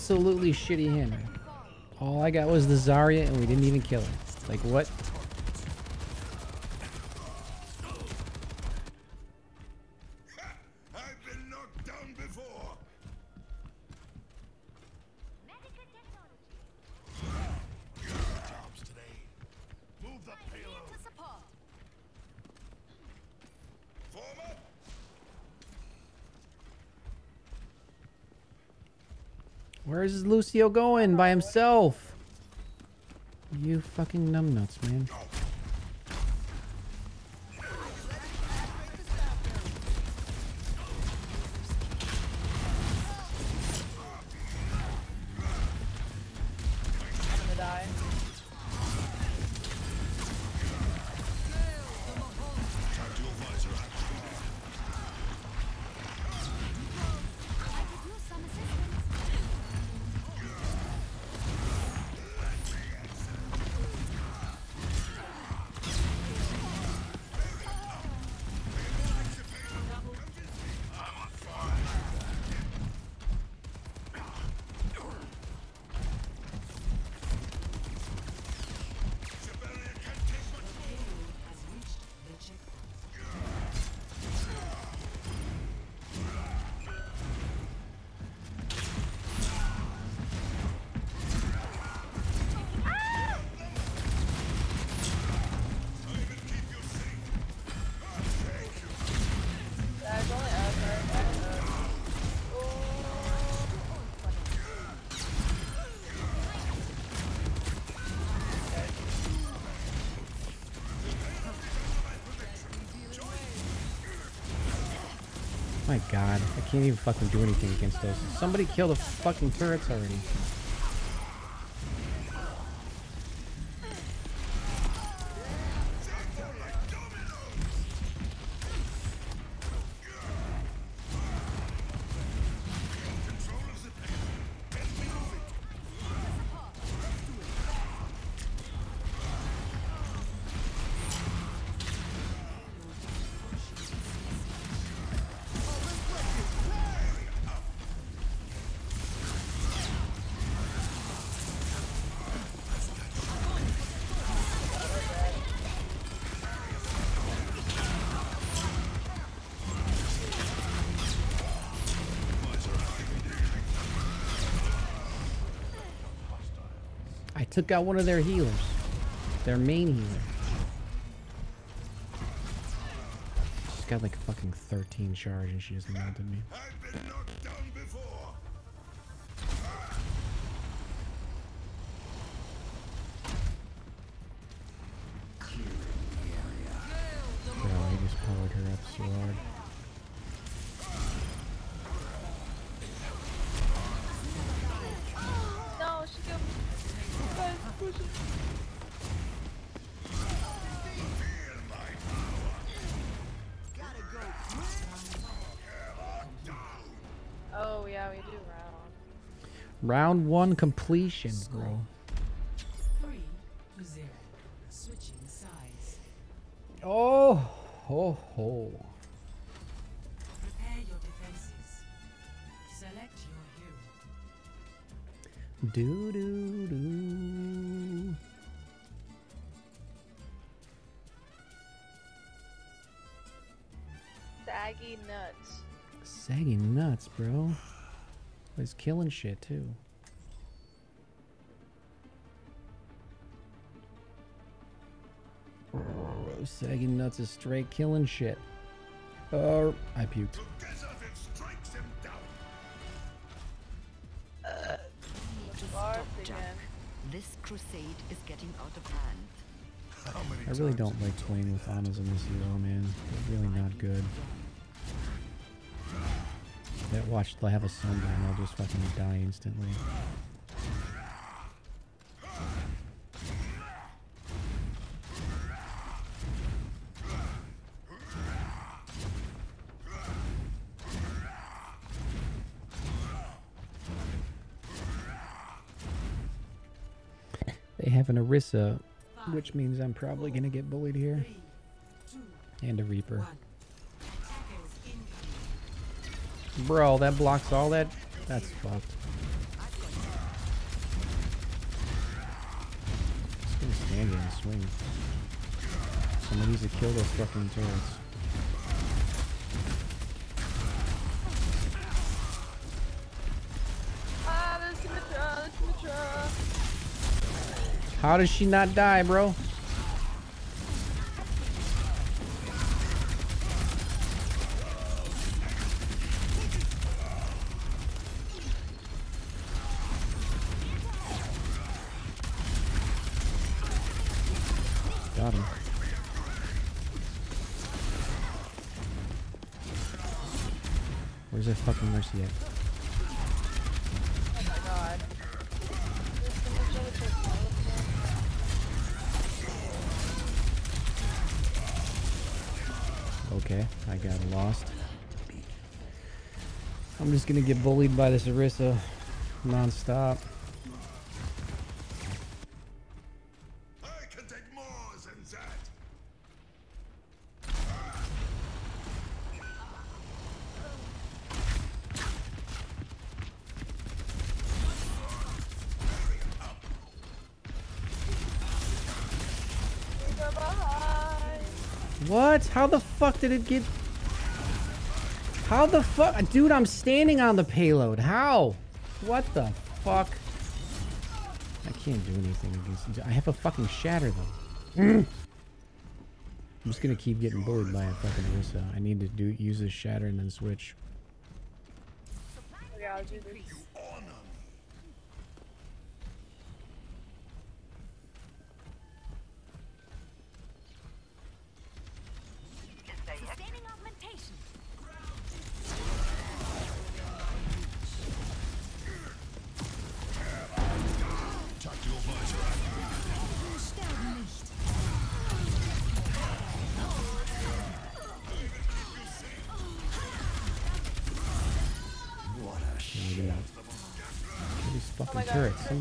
Absolutely shitty hammer. All I got was the Zarya and we didn't even kill her. Like what? Is Lucio going by himself? You fucking numbnuts, man. Can't even fucking do anything against those. Somebody kill the fucking turrets already. Took out one of their healers. Their main healer. She's got like a fucking 13 charge and she just melted me. Round one completion, bro. Three to zero. Oh, switching sides. Oh, ho, ho. Prepare your defenses. Select your hero. Do do do. Saggy nuts. Saggy nuts, bro. He's killing shit too. Saggy nuts is straight killing shit. Oh, I puked. Uh, Barf Jack. This crusade is getting out of hand. I really don't like playing with Anas in this hero, man. They're really not good. That watch, I have a sundown, I'll just fucking die instantly. Orisa, which means I'm probably gonna get bullied here. And a Reaper. Bro, that blocks all that? That's fucked. Just gonna stand here and swing. Someone needs to kill those fucking turrets. How does she not die, bro? Got him. Where's that fucking mercy at? Oh my god. There's Symmetra with her skeleton. Okay, I got lost. I'm just gonna get bullied by this Orisa non-stop. I can take more than that. What? How the fuck did it get... How the fuck? Dude, I'm standing on the payload. How? What the fuck? I can't do anything against... I have a fucking shatter, though. I'm just gonna keep getting bullied by a fucking Orisa. I need to do use this shatter and then switch. Okay,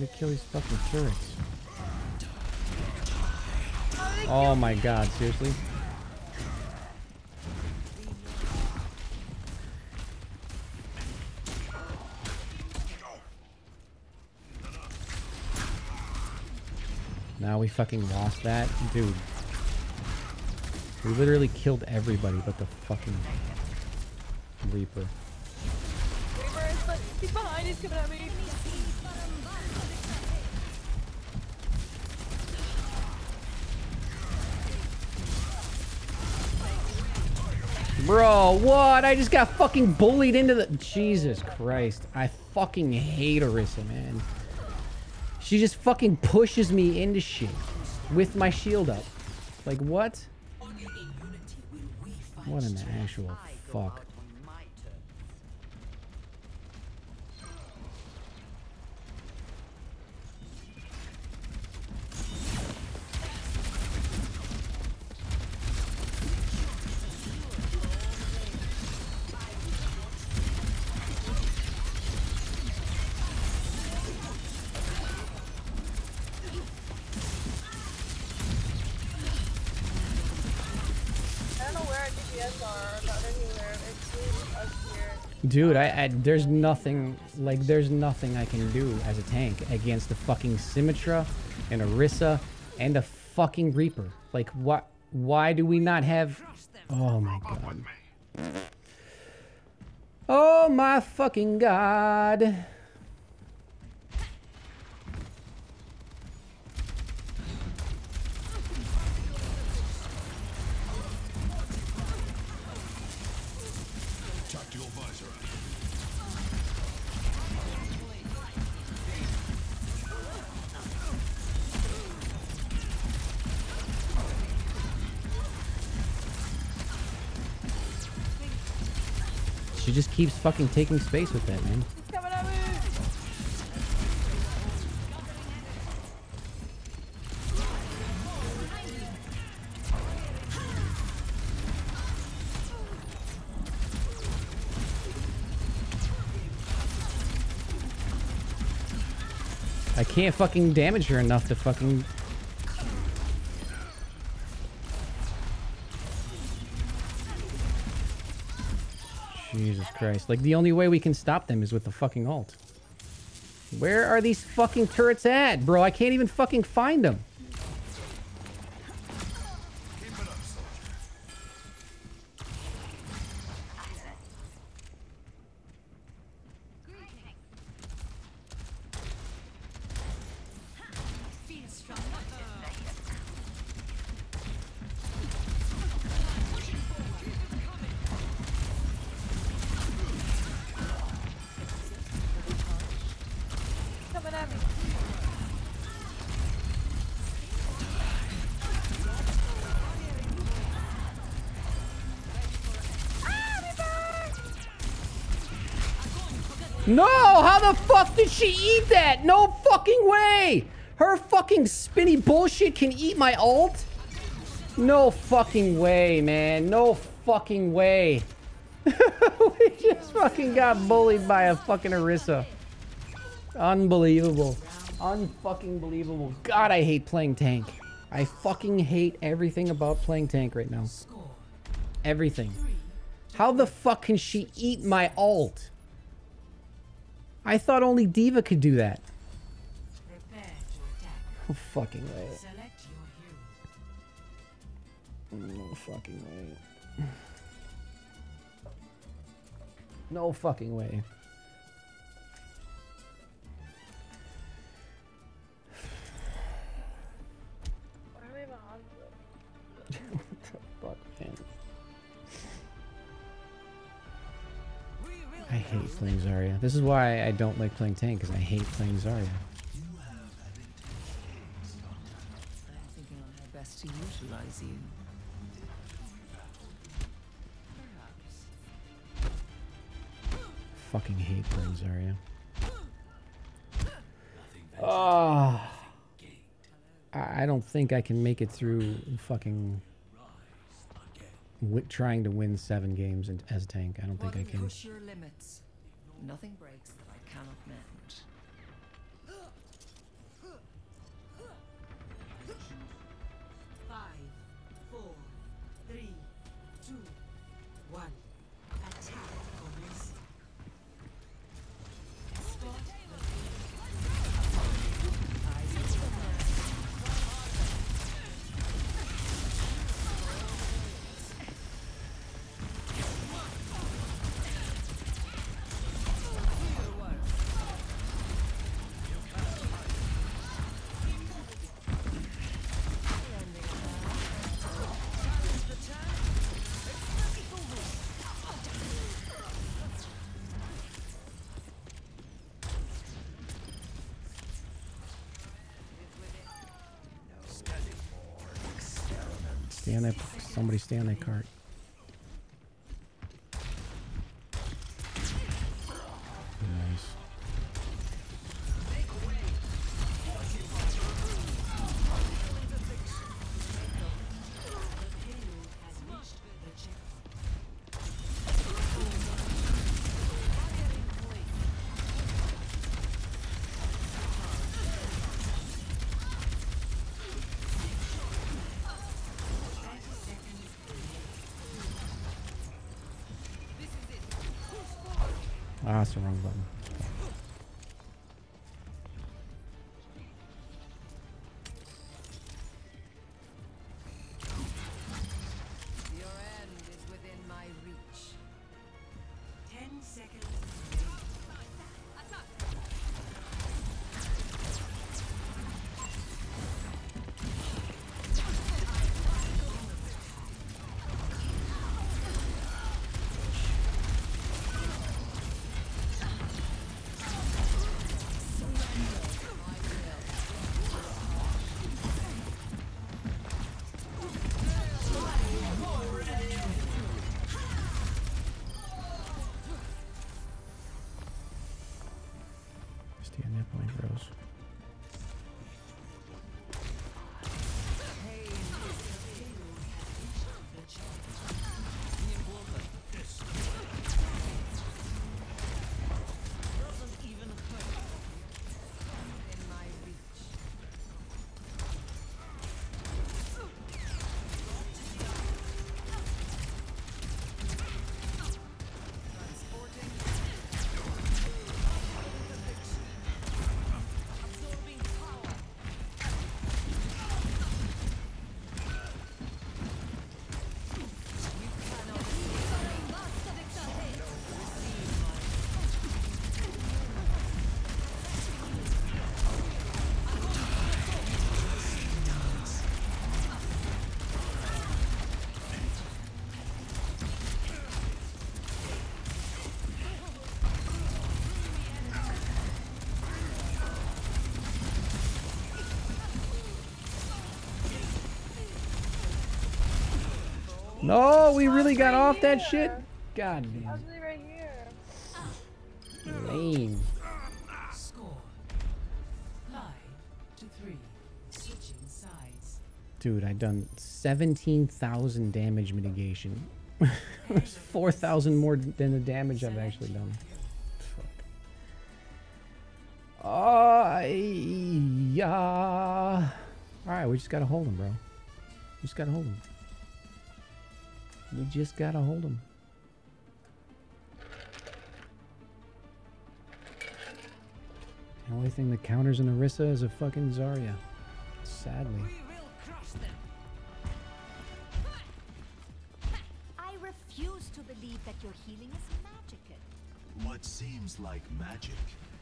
Somebody kill these fucking turrets. Oh my god, seriously? Now we fucking lost that? Dude. We literally killed everybody but the fucking Reaper. Reaper is like, he's behind, he's coming at me. Bro, what? I just got fucking bullied into the... Jesus Christ. I fucking hate Orisa, man. She just fucking pushes me into shit with my shield up. Like, what? What an actual fuck. Dude, I, I there's nothing like there's nothing I can do as a tank against a fucking Symmetra, and Orisa, and a fucking Reaper. Like what? Why do we not have? Oh my oh god. Oh my fucking god. Just keeps fucking taking space with that, man. I can't fucking damage her enough to fucking. Jesus Christ. Like, the only way we can stop them is with the fucking ult. Where are these fucking turrets at, bro? I can't even fucking find them. The fuck did she eat that? No fucking way! Her fucking spinny bullshit can eat my ult? No fucking way, man. No fucking way. we just fucking got bullied by a fucking Orisa. Unbelievable. Unfucking believable. God, I hate playing tank. I fucking hate everything about playing tank right now. Everything. How the fuck can she eat my ult? I thought only D.Va could do that. Prepare to. No fucking way. Select. No fucking way. No fucking way. I hate playing Zarya. This is why I don't like playing tank, because I hate playing Zarya. Fucking hate playing Zarya. Oh. I don't think I can make it through fucking trying to win seven games in, as a tank. I don't think I can. Push your limits. Nothing breaks that I cannot mend. Stay on that. Somebody stay on that cart. No, we really got off that shit. God was really right here. damn. Lame. Score. Five to three. Switching sides. Dude, I done 17,000 damage mitigation. That's 4,000 more than the damage I've actually done. Fuck. Uh, yeah. Alright, we just gotta hold him, bro. We just gotta hold him. We just gotta hold him. The only thing that counters an Orisa is a fucking Zarya. Sadly. I refuse to believe that your healing is magical. What seems like magic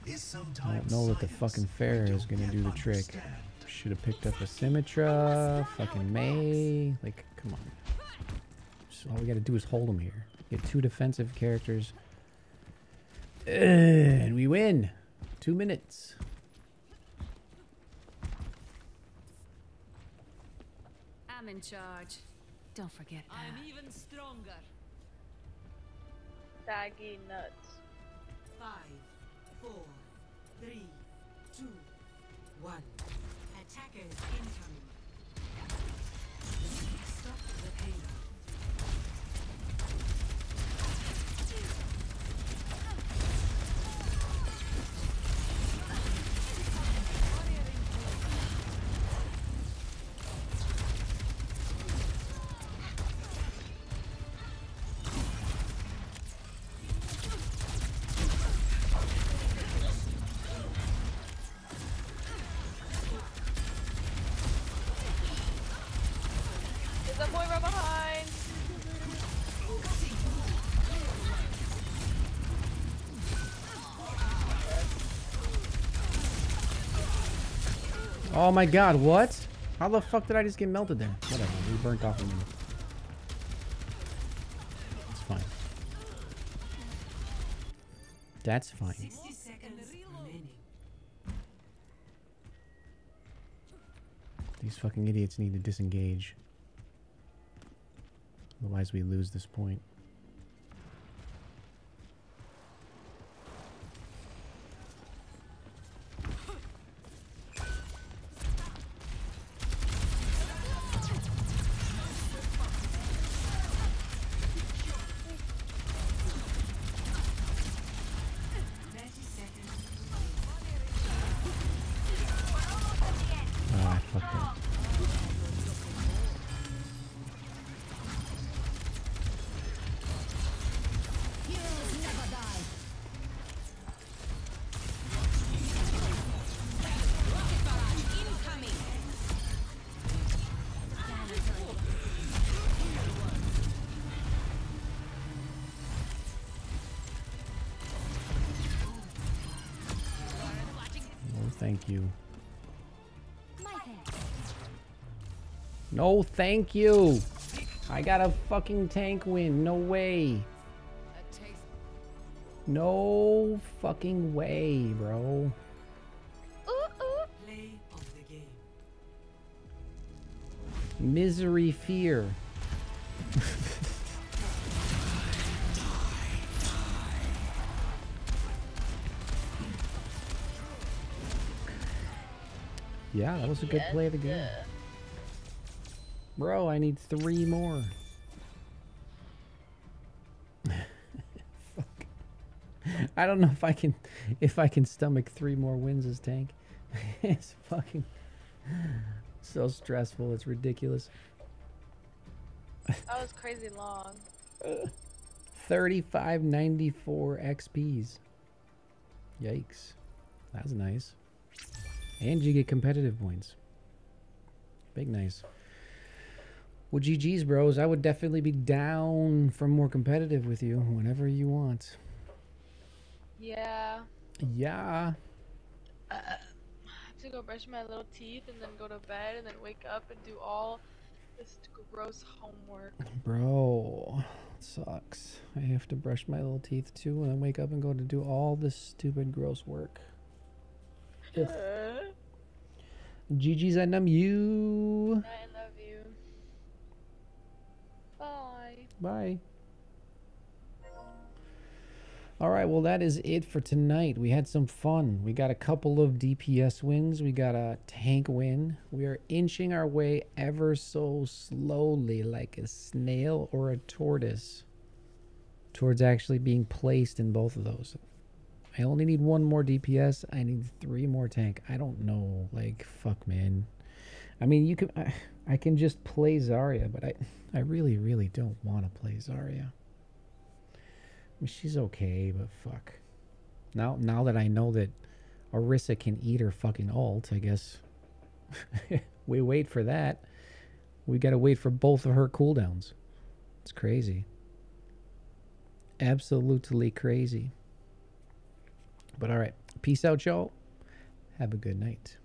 is sometimes. I don't know that the fucking fair is gonna do the trick. Should have picked up a Symmetra, fucking Mei. Like, come on. Just all we gotta do is hold them here. Get two defensive characters. And we win. Two minutes. I'm in charge. Don't forget that. I'm even stronger. Saggy nuts. Five, four, three, two, one. Attackers incoming. Oh my god, what? How the fuck did I just get melted there? Whatever, we burnt off a minute. It's fine. That's fine. 60 seconds remaining. These fucking idiots need to disengage. Otherwise we lose this point. Thank you. I got a fucking tank win. No way. No fucking way, bro. Misery fear. yeah, that was a good play of the game. Bro, I need three more. Fuck. I don't know if I can if I can stomach three more wins as tank. it's fucking so stressful. It's ridiculous. That was crazy long. 3594 XPs. Yikes. That was nice. And you get competitive points. Big nice. Well, GG's, bros. I would definitely be down for more competitive with you whenever you want. Yeah. Yeah. Uh, uh, I have to go brush my little teeth and then go to bed and then wake up and do all this gross homework. Bro, sucks. I have to brush my little teeth too and then wake up and go to do all this stupid, gross work. Ugh. GG's, I numb you. I love you. Bye. All right, well, that is it for tonight. We had some fun. We got a couple of DPS wins. We got a tank win. We are inching our way ever so slowly, like a snail or a tortoise, towards actually being placed in both of those. I only need one more DPS. I need three more tank. I don't know. Like, fuck, man. I mean, you can. I, I can just play Zarya, but I, I really, really don't want to play Zarya. I mean, she's okay, but fuck. Now, now that I know that Orisa can eat her fucking ult, I guess we wait for that. We gotta wait for both of her cooldowns. It's crazy. Absolutely crazy. But all right, peace out, y'all. Have a good night.